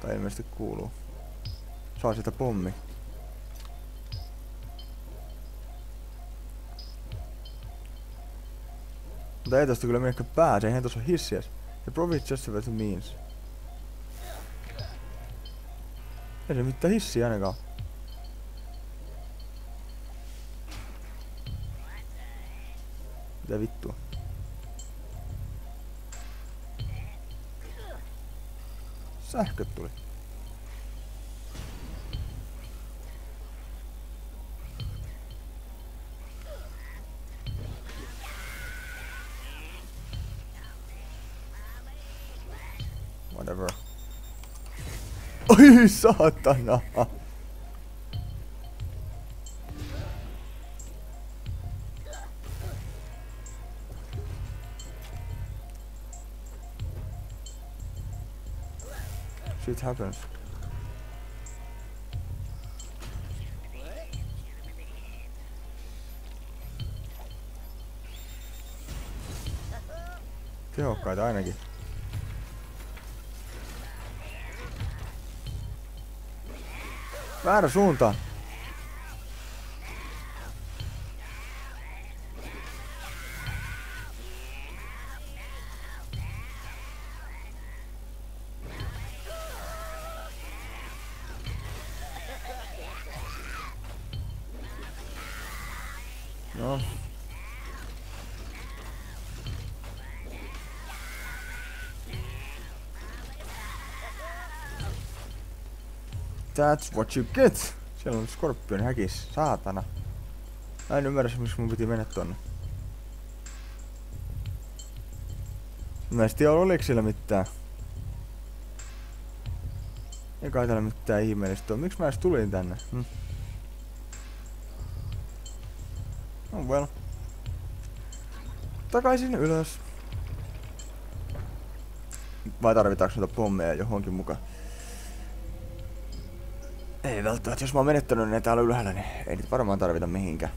Tai ilmeisesti kuuluu. Saa sitä pommi. Mutta ei tosta kyllä minnekään pääse, eihän tossa ole hissiä. The profit just what it means. Ei se mitään hissiä ainakaan. Mitä vittua? Sähköt tuli. Whatever. Oi saatana! Shit happens. Tehokkaita ainakin. Väärä suuntaan. That's what you get! Siellä on skorpioni häkis, saatana. Mä en ymmärrä, miksi mun piti mennä tonne. Mä en tiedä, oliko siellä mitään. Ei kai täällä mitään ihmeellistä. Miksi mä edes tulin tänne? Hm. Oh well. Takaisin ylös. Vai tarvitaanko noita pommeja johonkin mukaan? Ei välttämättä, jos mä oon menettänyt ne täällä ylhäällä, niin ei niitä varmaan tarvita mihinkään.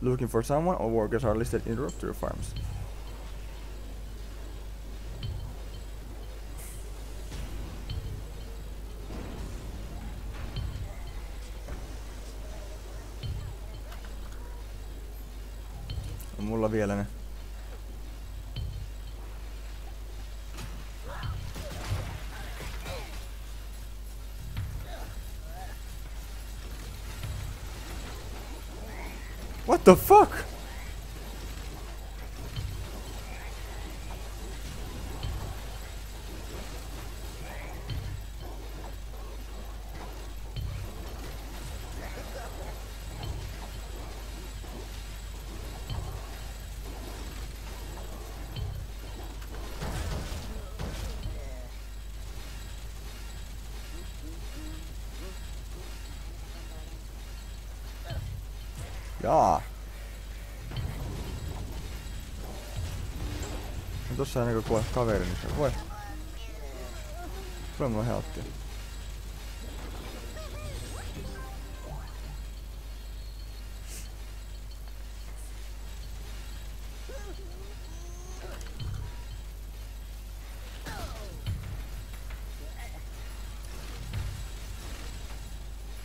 Looking for someone, all workers are listed in Rupture Farms. The fuck? Jaa. Tossa on niinku kuule kaveri, niin se voi. Tulee mulla helttiä.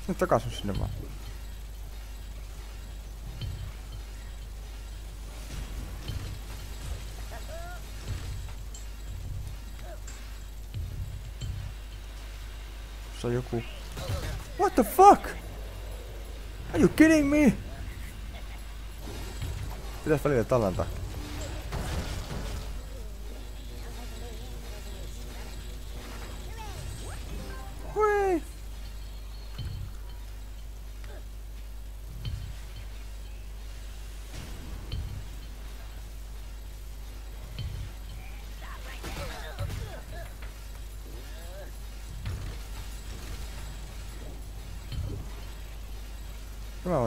Nyt takaisin sinne vaan. Tuossa on joku... What the fuck? Are you kidding me? Pitäis välillä tallentaa.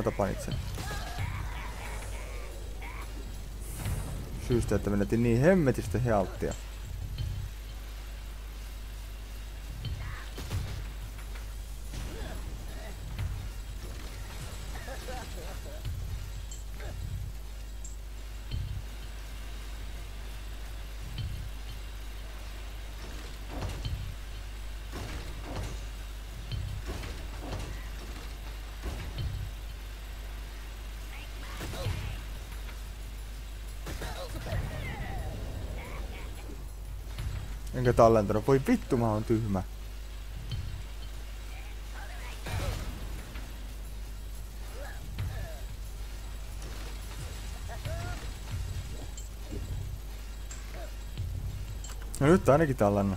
Mä vaan tapan itse. Syystä, että menetin niin hemmetistä healttia. Tallentanut. Voi vittu, mä oon tyhmä. No nyt ainakin tallenna.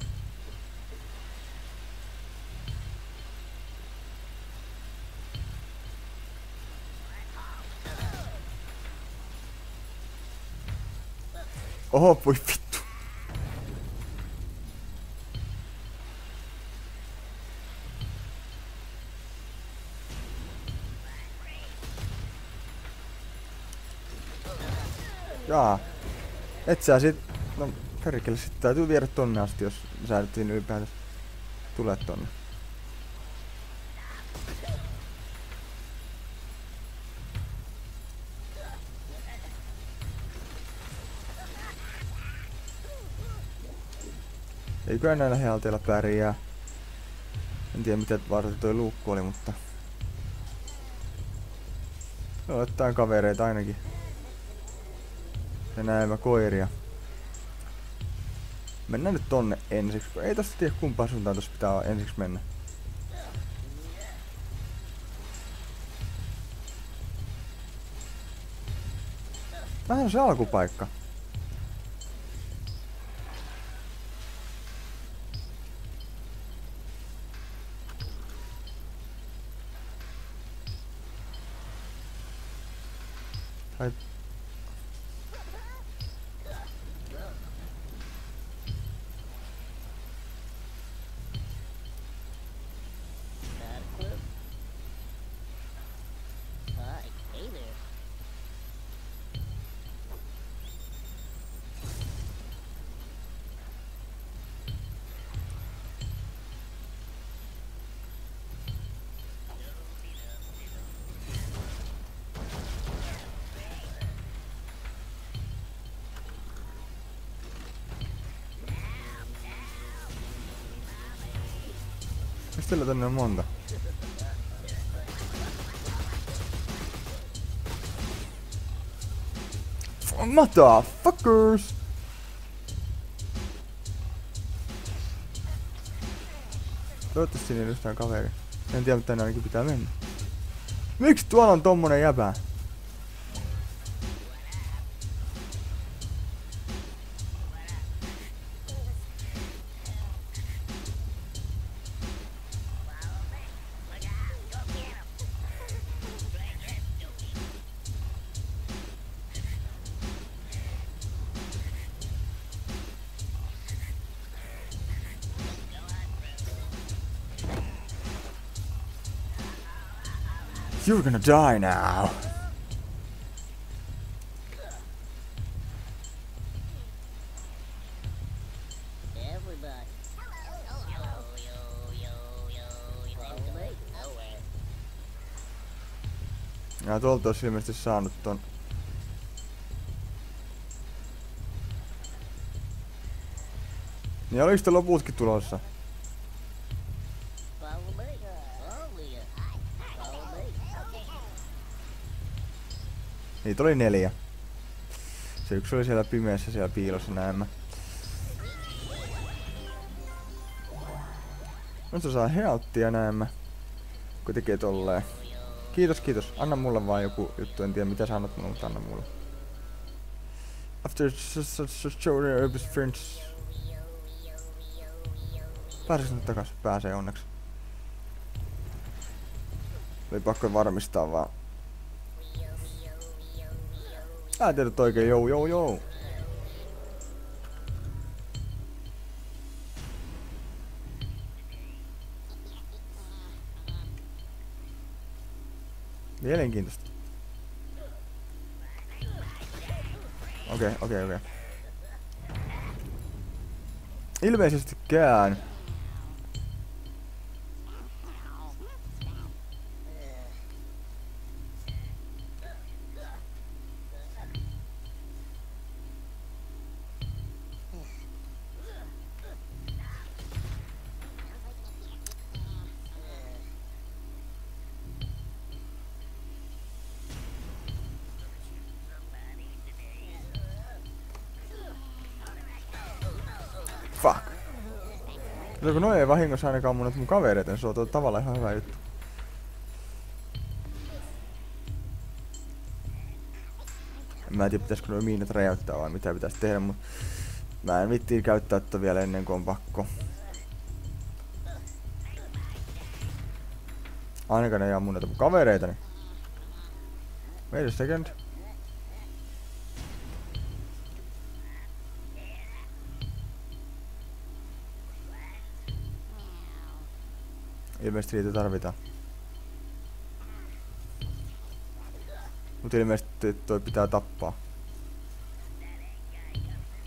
Et sä sit... No perkele, sit täytyy viedä tonne asti, jos sä nyt siinä ylipäätänsä tulet tonne. Eikö näillä healteilla pärjää? En tiedä mitä varten toi luukku oli, mutta... No, jotain kavereita ainakin. Ja näemmä koiria. Mennään nyt tonne ensiksi, ei tosta tiedä kumpaan suuntaan tossa pitää ensiksi mennä. Vähän on se alkupaikka. Teillä tänne on monta? Motherfuckers! Toivottavasti siinä edustaa kaveri. En tiedä, mutta tänne ainakin pitää mennä. Miksi tuolla on tommonen jäbä? You're gonna die now. Ja tuolta olisi ilmeisesti saanut ton... Niin oliko sitten loputkin tulossa? Niitä oli neljä. Se yksi oli siellä pimeässä siellä piilossa näemmä. Nyt se saa healttia näemmä. Kun tekee tolleen. Kiitos, kiitos. Anna mulle vaan joku juttu. En tiedä mitä sä annat mulle, mutta anna mulle. After showing her his friends. Pääseekö nyt takas? Pääsee onneksi. Oli pakko varmistaa vaan. Ää tiedät oikein, jou jou jou. Mielenkiintoista. Okei, okei, okei. Ilmeisestikään. Fuck. No kun noin ei vahingossa ainakaan mun, mun kavereita, niin se on tavallaan ihan hyvä juttu. En mä tiedä pitäisikö nuo miinat räjäyttää vai mitä pitäisi tehdä, mutta mä en vittiin käyttää tätä vielä ennen kuin on pakko. Ainakaan ei ammu näitä mun kavereitani. Wait a second. Ilmeisesti niitä tarvitaan. Mut ilmeisesti toi pitää tappaa.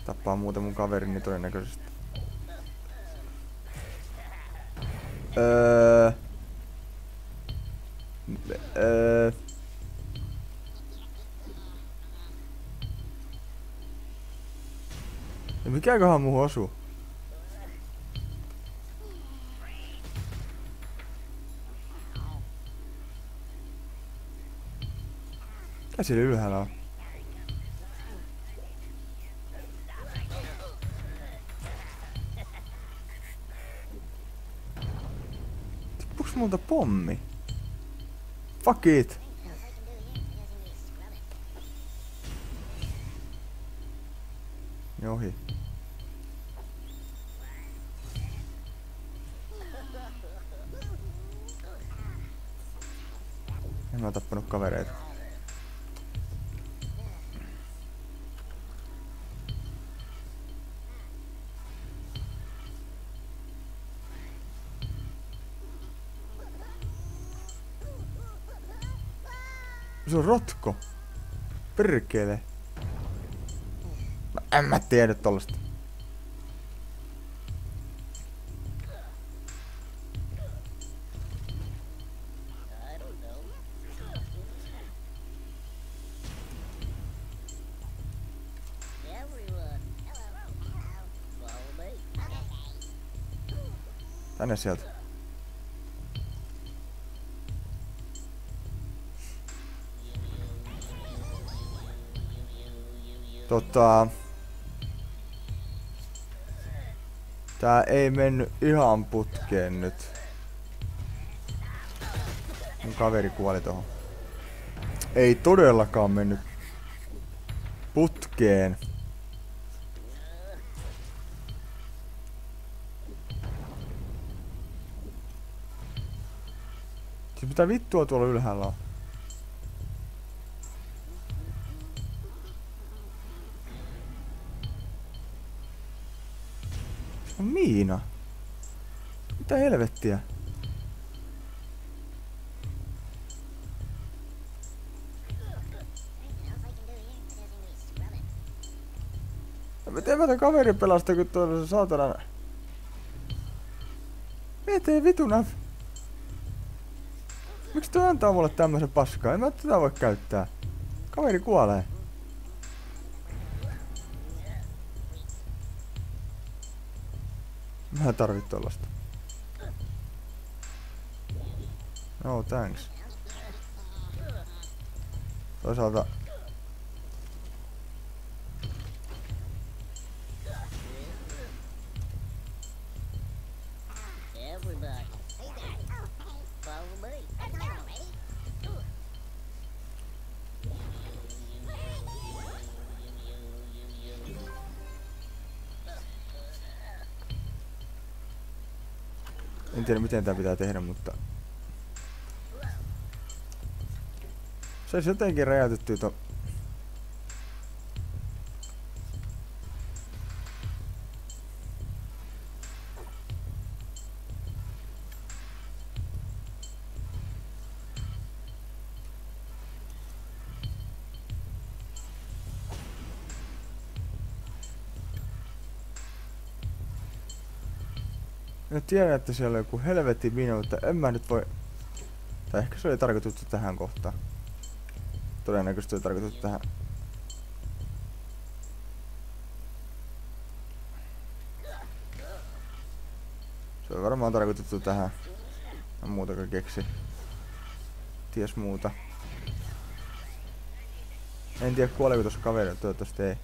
Tappaa muuten mun kaverini todennäköisesti. Öö... Öö... Ja mikäköhän muuhun osuu? Mikä siellä ylhäällä on? Tippuks multa pommi? Fuck it! Ohi. En mä tappanut kavereita. Se on rotko. Perkele. No, en mä tiedä tollasta. Tänne sieltä. Tota... Tää ei mennyt ihan putkeen nyt. Mun kaveri kuoli tohon. Ei todellakaan mennyt putkeen. Siis mitä vittua tuolla ylhäällä on? Miina. Mitä helvettiä? Miten mä tän kaverin pelasta, kun tuolla se saatana... Miten vituna... Miksi tuo antaa mulle tämmösen paskaa? En mä tätä voi käyttää. Kaveri kuolee. Mä tarvit tollasta. No thanks. Toisaalta En tiedä miten tää pitää tehdä, mutta... Se olisi jotenkin räjäytetty to... tiedän, että siellä on joku helvetin miina, mutta en mä nyt voi... Tai ehkä se oli tarkoitettu tähän kohtaan. Todennäköisesti oli tarkoitettu tähän. Se on varmaan tarkoitettu tähän. En muutakaan keksi. Ties muuta. En tiedä kuoleeko tuossa kaveri, toivottavasti ei.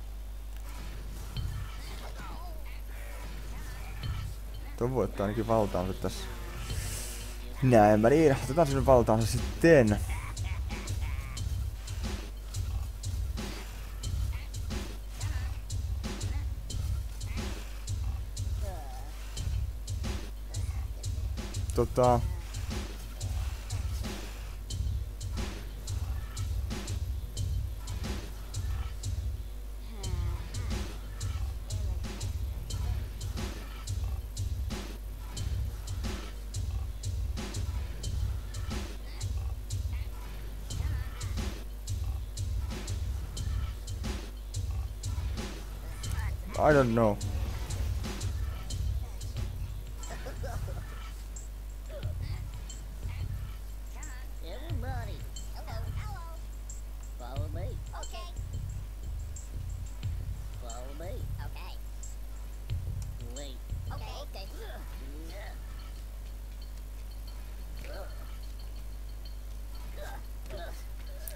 Tuo voi ottaa ainakin valtaansa tässä. Näin mä niin, otetaan sen valtaansa sitten. Tota... Okay. Okay.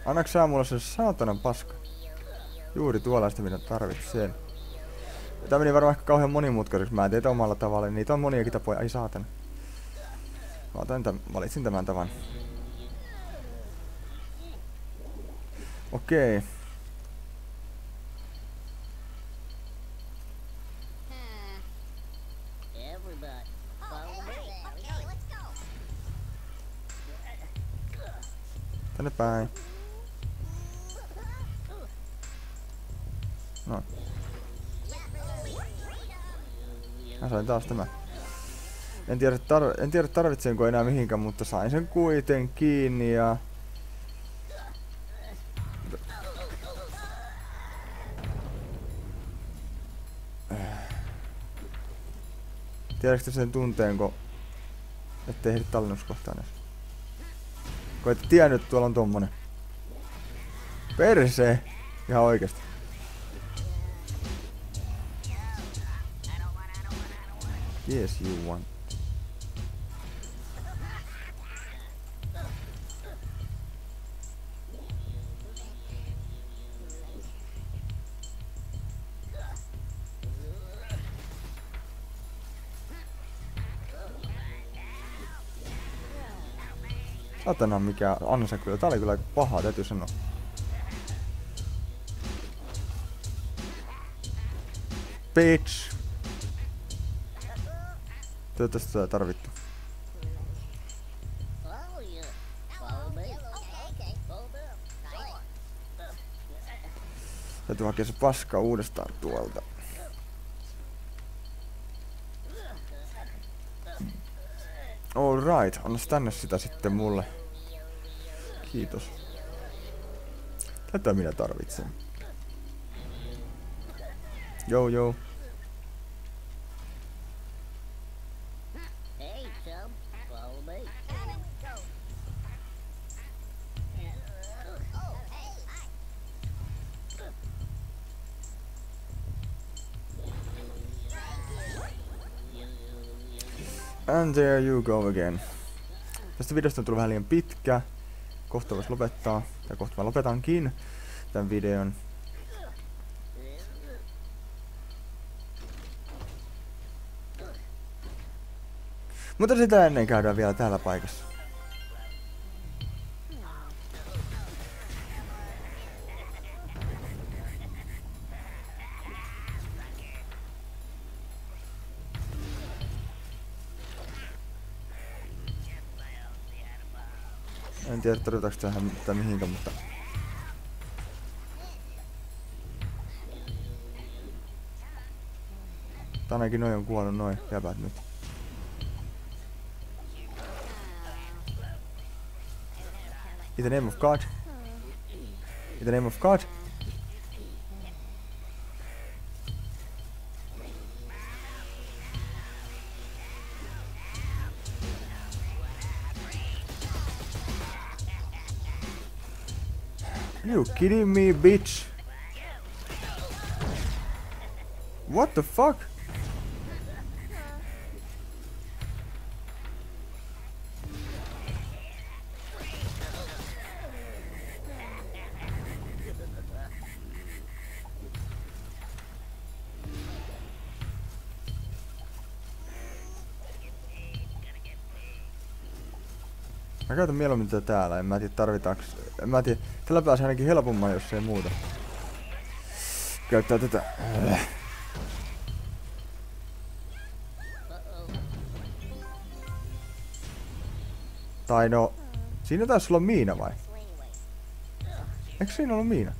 Annaks sä mulle sen saatanan paska? Juuri tuollaista minä tarvitsen. Tää meni varmaan ehkä kauhean monimutkaiseksi. Mä teen omalla tavalla. Niitä on moniakin tapoja. Ai saatana. Mä otan tämän, valitsin tämän tavan. Okei. Okay. Hmm. Everybody. Sain taas tämä. En tiedä, tar- en tiedä tarvitsenko enää mihinkään, mutta sain sen kuitenkin ja... Tiedätkö sen tunteen, kun ettei ehdi tallennuskohtaan edes? Kun et tiennyt, että tuolla on tommonen. Persee! Ihan oikeesti. Yes, you want. Satana mikä ansa kyllä. Tää oli kyllä paha, täytyy sanoa. Bitch! Toivottavasti tätä tarvittu. Täytyy hakea se paska uudestaan tuolta. Alright, annas tänne sitä sitten mulle. Kiitos. Tätä minä tarvitsen. Joo joo. And there you go again. Tästä videosta on tullut vähän liian pitkä. Kohta voisi lopettaa. Ja kohta mä lopetankin tämän videon. Mutta sitä ennen käydään vielä täällä paikassa. En tiedä tarvitaanko tähän tai mihinkä, mutta... Tai ainakin noin on kuollut noin jäbät nyt. In the name of God. In the name of God. Kidding me, bitch? What the fuck? Mä käytän mieluummin tätä täällä, en mä tiedä tarvitaanko... En mä tiedä, tällä pääsee ainakin helpomman, jos ei muuta. Käyttää tätä. Tai no... Siinä taisi olla miina vai? Eikö siinä ollut miina?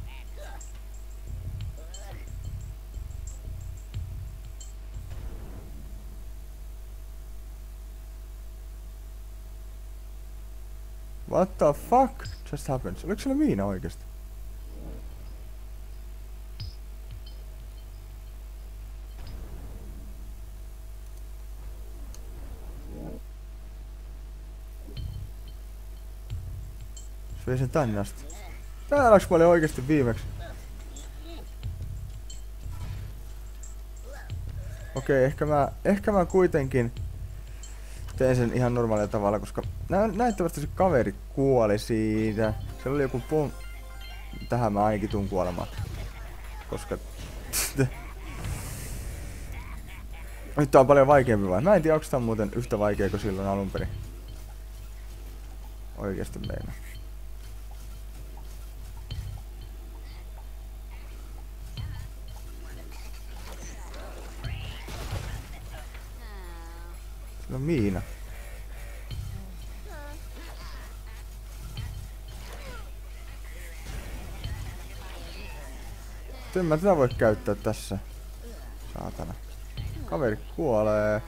What the fuck just happened? Oliko siellä miina oikeesti? Se vei sen tänne asti. Täällä läks paljon oikeesti viimeksi. Okei, ehkä mä, ehkä mä kuitenkin teen sen ihan normaalilla tavalla, koska nä näyttävästi se kaveri kuoli siitä. Siellä oli joku pom... Tähän mä ainakin tuun kuolemaan. Koska... Nyt tää on paljon vaikeampi vai? Mä en tiedä, onko tää muuten yhtä vaikea kuin silloin alun perin. Oikeesti meinaa. No miina. En mä tätä voi käyttää tässä. Saatana. Kaveri kuolee.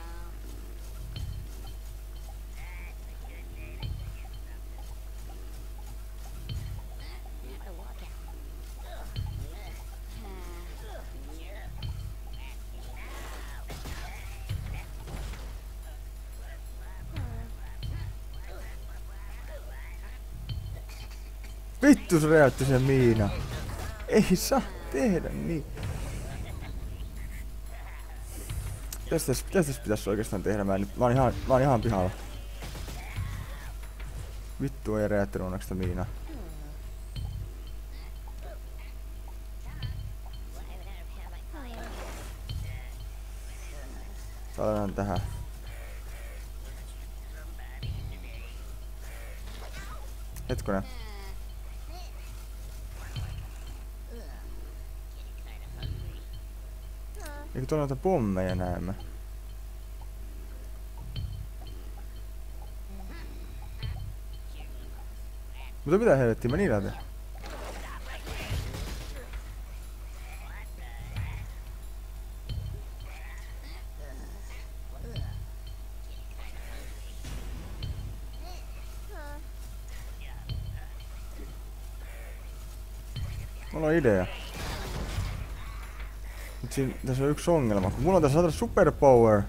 Vittu se räjäytti sen miina. Ei saa tehdä niin. Tästä, tästä pitäisi oikeastaan tehdä. Mä, en mä, oon ihan, mä oon ihan pihalla. Vittu ei räjäyttänyt onneksi sitä miinaa. Saadaan tähän. Hetkonen. Eikö tuolla noita pommeja näemme? Mutta mitä helvettiä mä niillä teen? Mulla on idea. Mut siinä, tässä on yksi ongelma. Kun mulla on tässä superpower.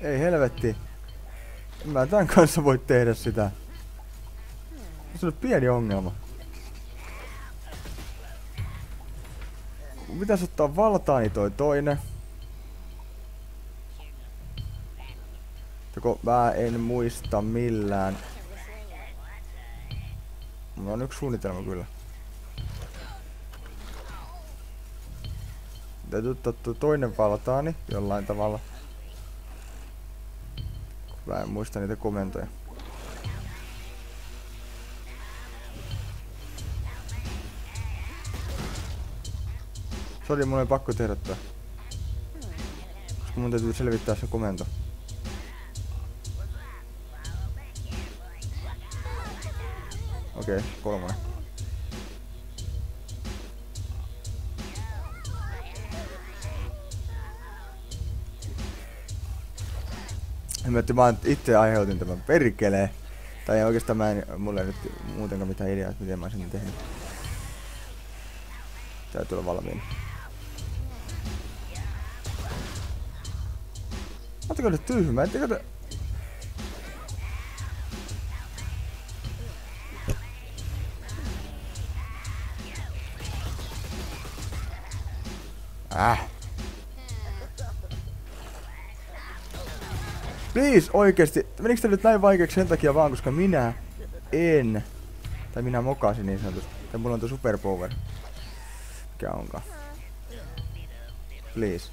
Ei helvetti. En mä tän kanssa voi tehdä sitä. Se on pieni ongelma. Mun pitäis ottaa valtaani toi toinen. Joko mä en muista millään. Mulla on yksi suunnitelma kyllä. Täytyy ottaa toinen valtaani jollain tavalla. Mä en muista niitä komentoja. Sori, mun oli pakko tehdä tää. Koska mun täytyy selvittää se komento. Okei, okay, kolmonen. Hemmetti, mä itse aiheutin tämän perkelee. Tai oikeastaan mä en, mulla ei nyt muutenkaan mitään ideaa, että miten mä sen tehnyt. Täytyy olla valmiina. Oletteko nyt tyhmä? Ettekö te... Äh. Please, oikeesti. Menikö tää nyt näin vaikeaksi sen takia vaan, koska minä en. Tai minä mokasin niin sanotusti. Tai mulla on tuo superpower. Mikä onkaan. Please.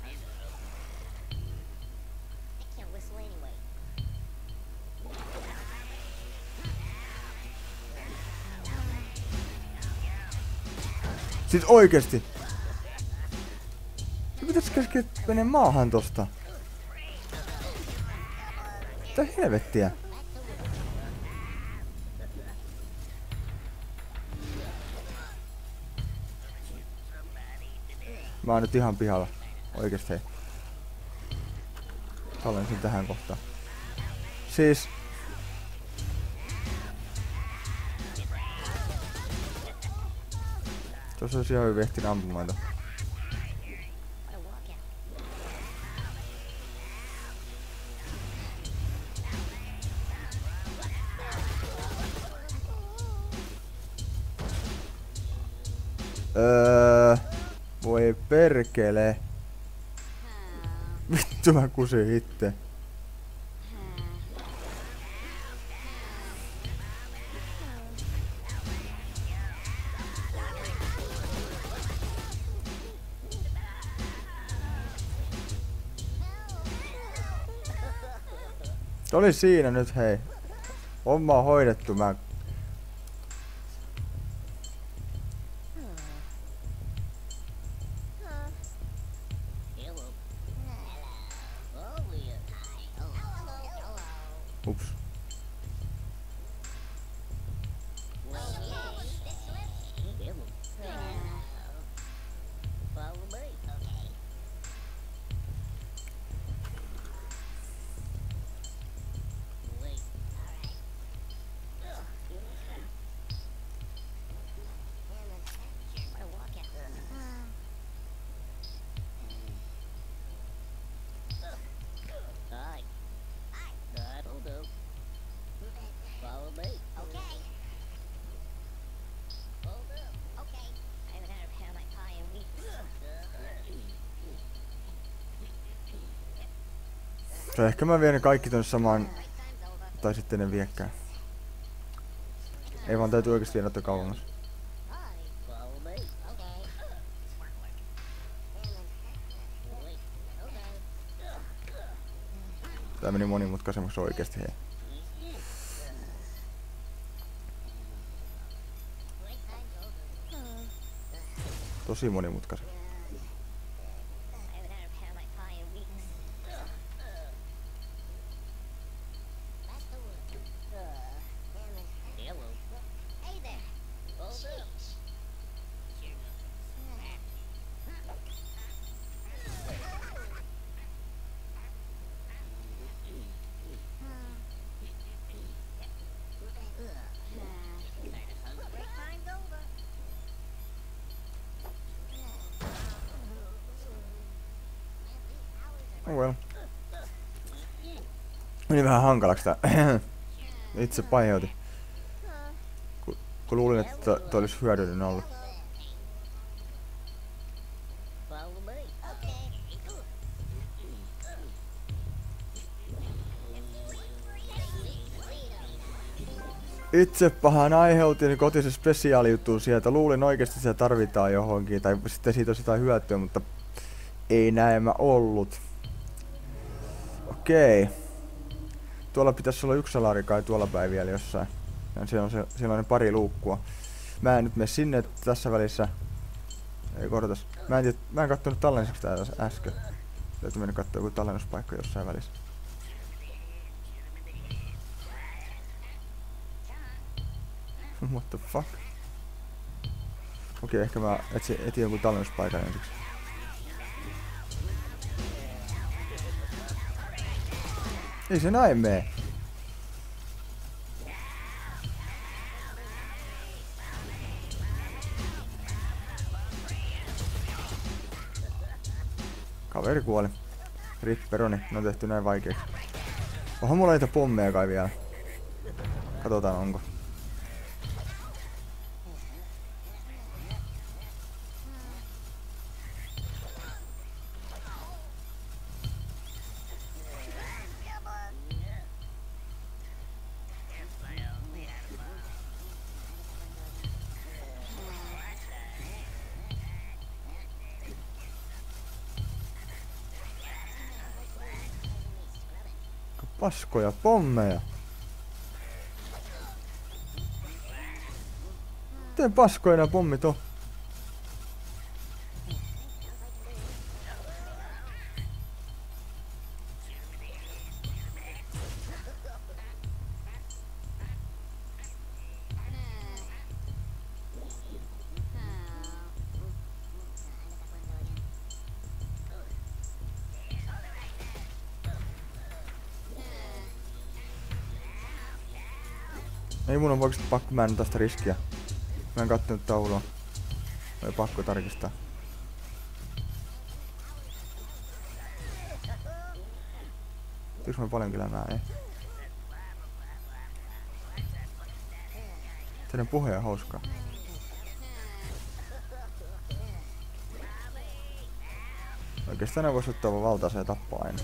Siis oikeesti. Se pitäis käskeä menee maahan tosta. Mitä helvettiä? Mä oon nyt ihan pihalla. Oikeesti sen tähän kohtaan. Siis... Tuossa olisi ihan hyvin ehtinyt ampumaan perkele. Vittu mä kusin itse. Se oli siinä nyt hei. Homma on hoidettu mä. So ehkä mä vien kaikki tonne samaan, tai sitten ne viekään. Ei vaan täytyy oikeesti viedä kauemmas. Tää meni monimutkaisemmaksi oikeesti hei. Tosi monimutkaisemmaksi. Meni vähän hankalaksi tää. Itse paiheutin. Kun, kun luulin, että to, toi olisi hyödyllinen ollut. Itse pahan aiheutin kotisen spesiaalijutun sieltä. Luulin oikeasti että se tarvitaan johonkin. Tai sitten siitä olisi jotain hyötyä, mutta ei näemä ollut. Okei. Tuolla pitäisi olla yksi salari kai tuolla päin vielä jossain. Ja siellä on se, siellä on ne pari luukkua. Mä en nyt mene sinne tässä välissä. Ei korotas. Mä en, tiedä, mä en kattonut tallenniseksi tää tässä äsken. Täytyy mennä katsoa joku tallennuspaikka jossain välissä. What the fuck? Okei, ehkä mä etsin, etin jonkun tallennuspaikan ensiksi. Ei se näin mee. Kaveri kuoli. Ripperoni, ne on tehty näin vaikeaksi. Onhan mulla niitä pommeja kai vielä. Katsotaan onko. Paskoja pommeja. Miten paskoja nämä pommit on? Ei mun on oikeesti pakko, mä en ota sitä riskiä. Mä en kattonut taulua. Oli pakko tarkistaa. Yks mä paljon kyllä nää, ei. Teidän puhe on hauskaa. Oikeastaan ne vois ottaa vaan valtaaseen ja tappaa aina.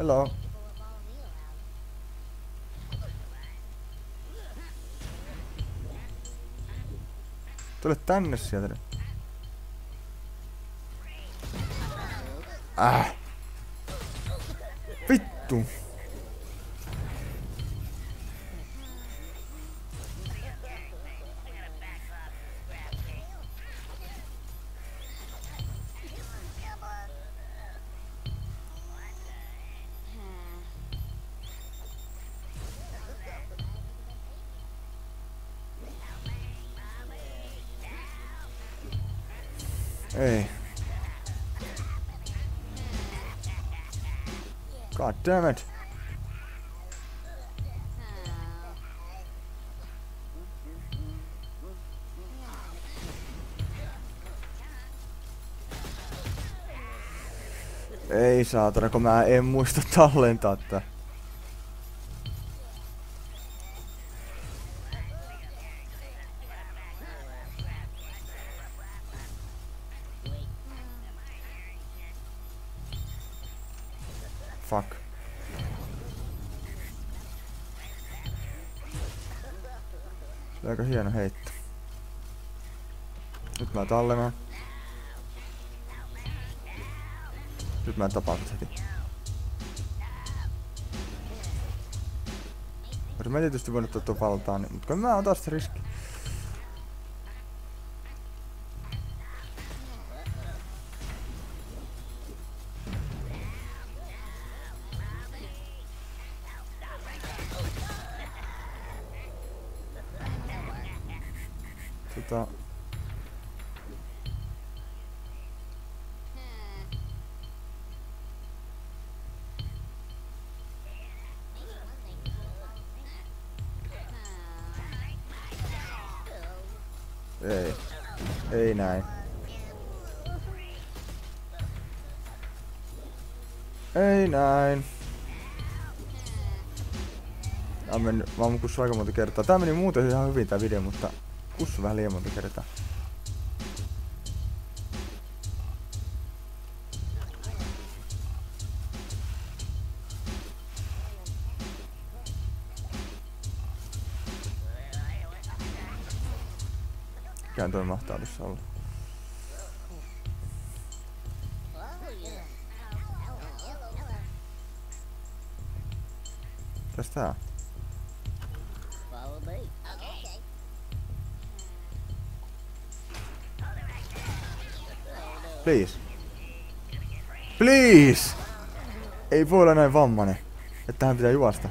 Hello. Tule tänne sieltä nyt. Äh. Vittu. Ei. Damn it. Ei saatana, kun mä en muista tallentaa tää. tallennan. Nyt mä en tapaa heti. Mä mä tietysti voinut ottaa valtaan, niin- mutta kun mä otan se riski. Mä oon kussu aika monta kertaa. Tää meni muuten ihan hyvin tää video, mutta kussu vähän liian monta kertaa. Mikähän toi mahtaa tässä olla? Mitäs tää? Please. Please! Ei voi olla näin vammanen. Että tähän pitää juosta.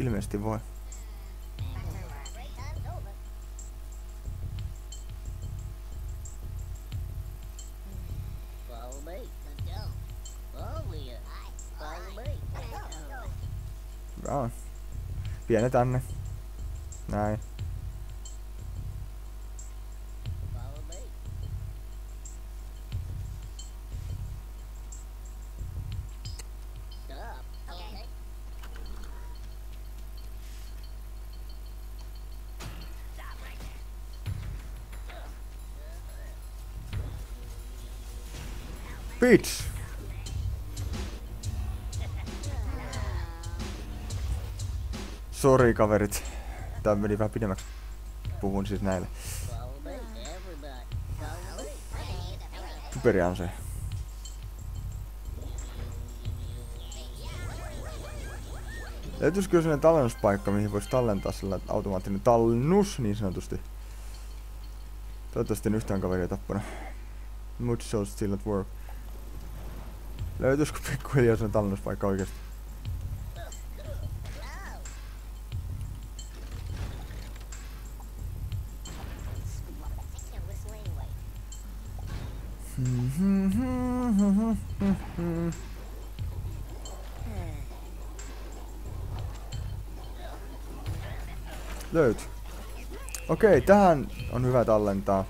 Ilmeisesti voi. Hyvä tänne. Näin. Bitch! Sori kaverit. Tää meni vähän pidemmäksi. Puhun siis näille. Typeriä on se. Löytyisikö sellainen tallennuspaikka, mihin voisi tallentaa sillä automaattinen tallennus, niin sanotusti? Toivottavasti en yhtään kaveria tappanut. Mood shows still at work. Löytyisikö pikkuhiljaa sellainen tallennuspaikka oikeesti? Away. Löytyi. Okei, tähän on hyvä tallentaa.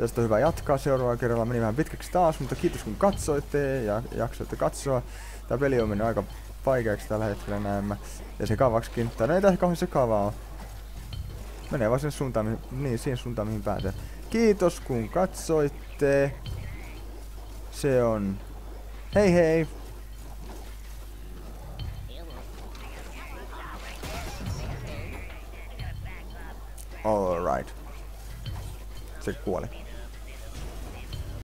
Tästä on hyvä jatkaa seuraavalla kerralla. Meni vähän pitkäksi taas, mutta kiitos kun katsoitte ja jaksoitte katsoa. Tää peli on mennyt aika vaikeaksi tällä hetkellä näemmä. Ja sekavaksikin. Tai no ei tää kauhean sekavaa ole. Menee vaan sen suuntaan, niin, siihen suuntaan mihin pääsee. Kiitos kun katsoitte. Se on... Hei hei! Hello. Alright. Se kuoli.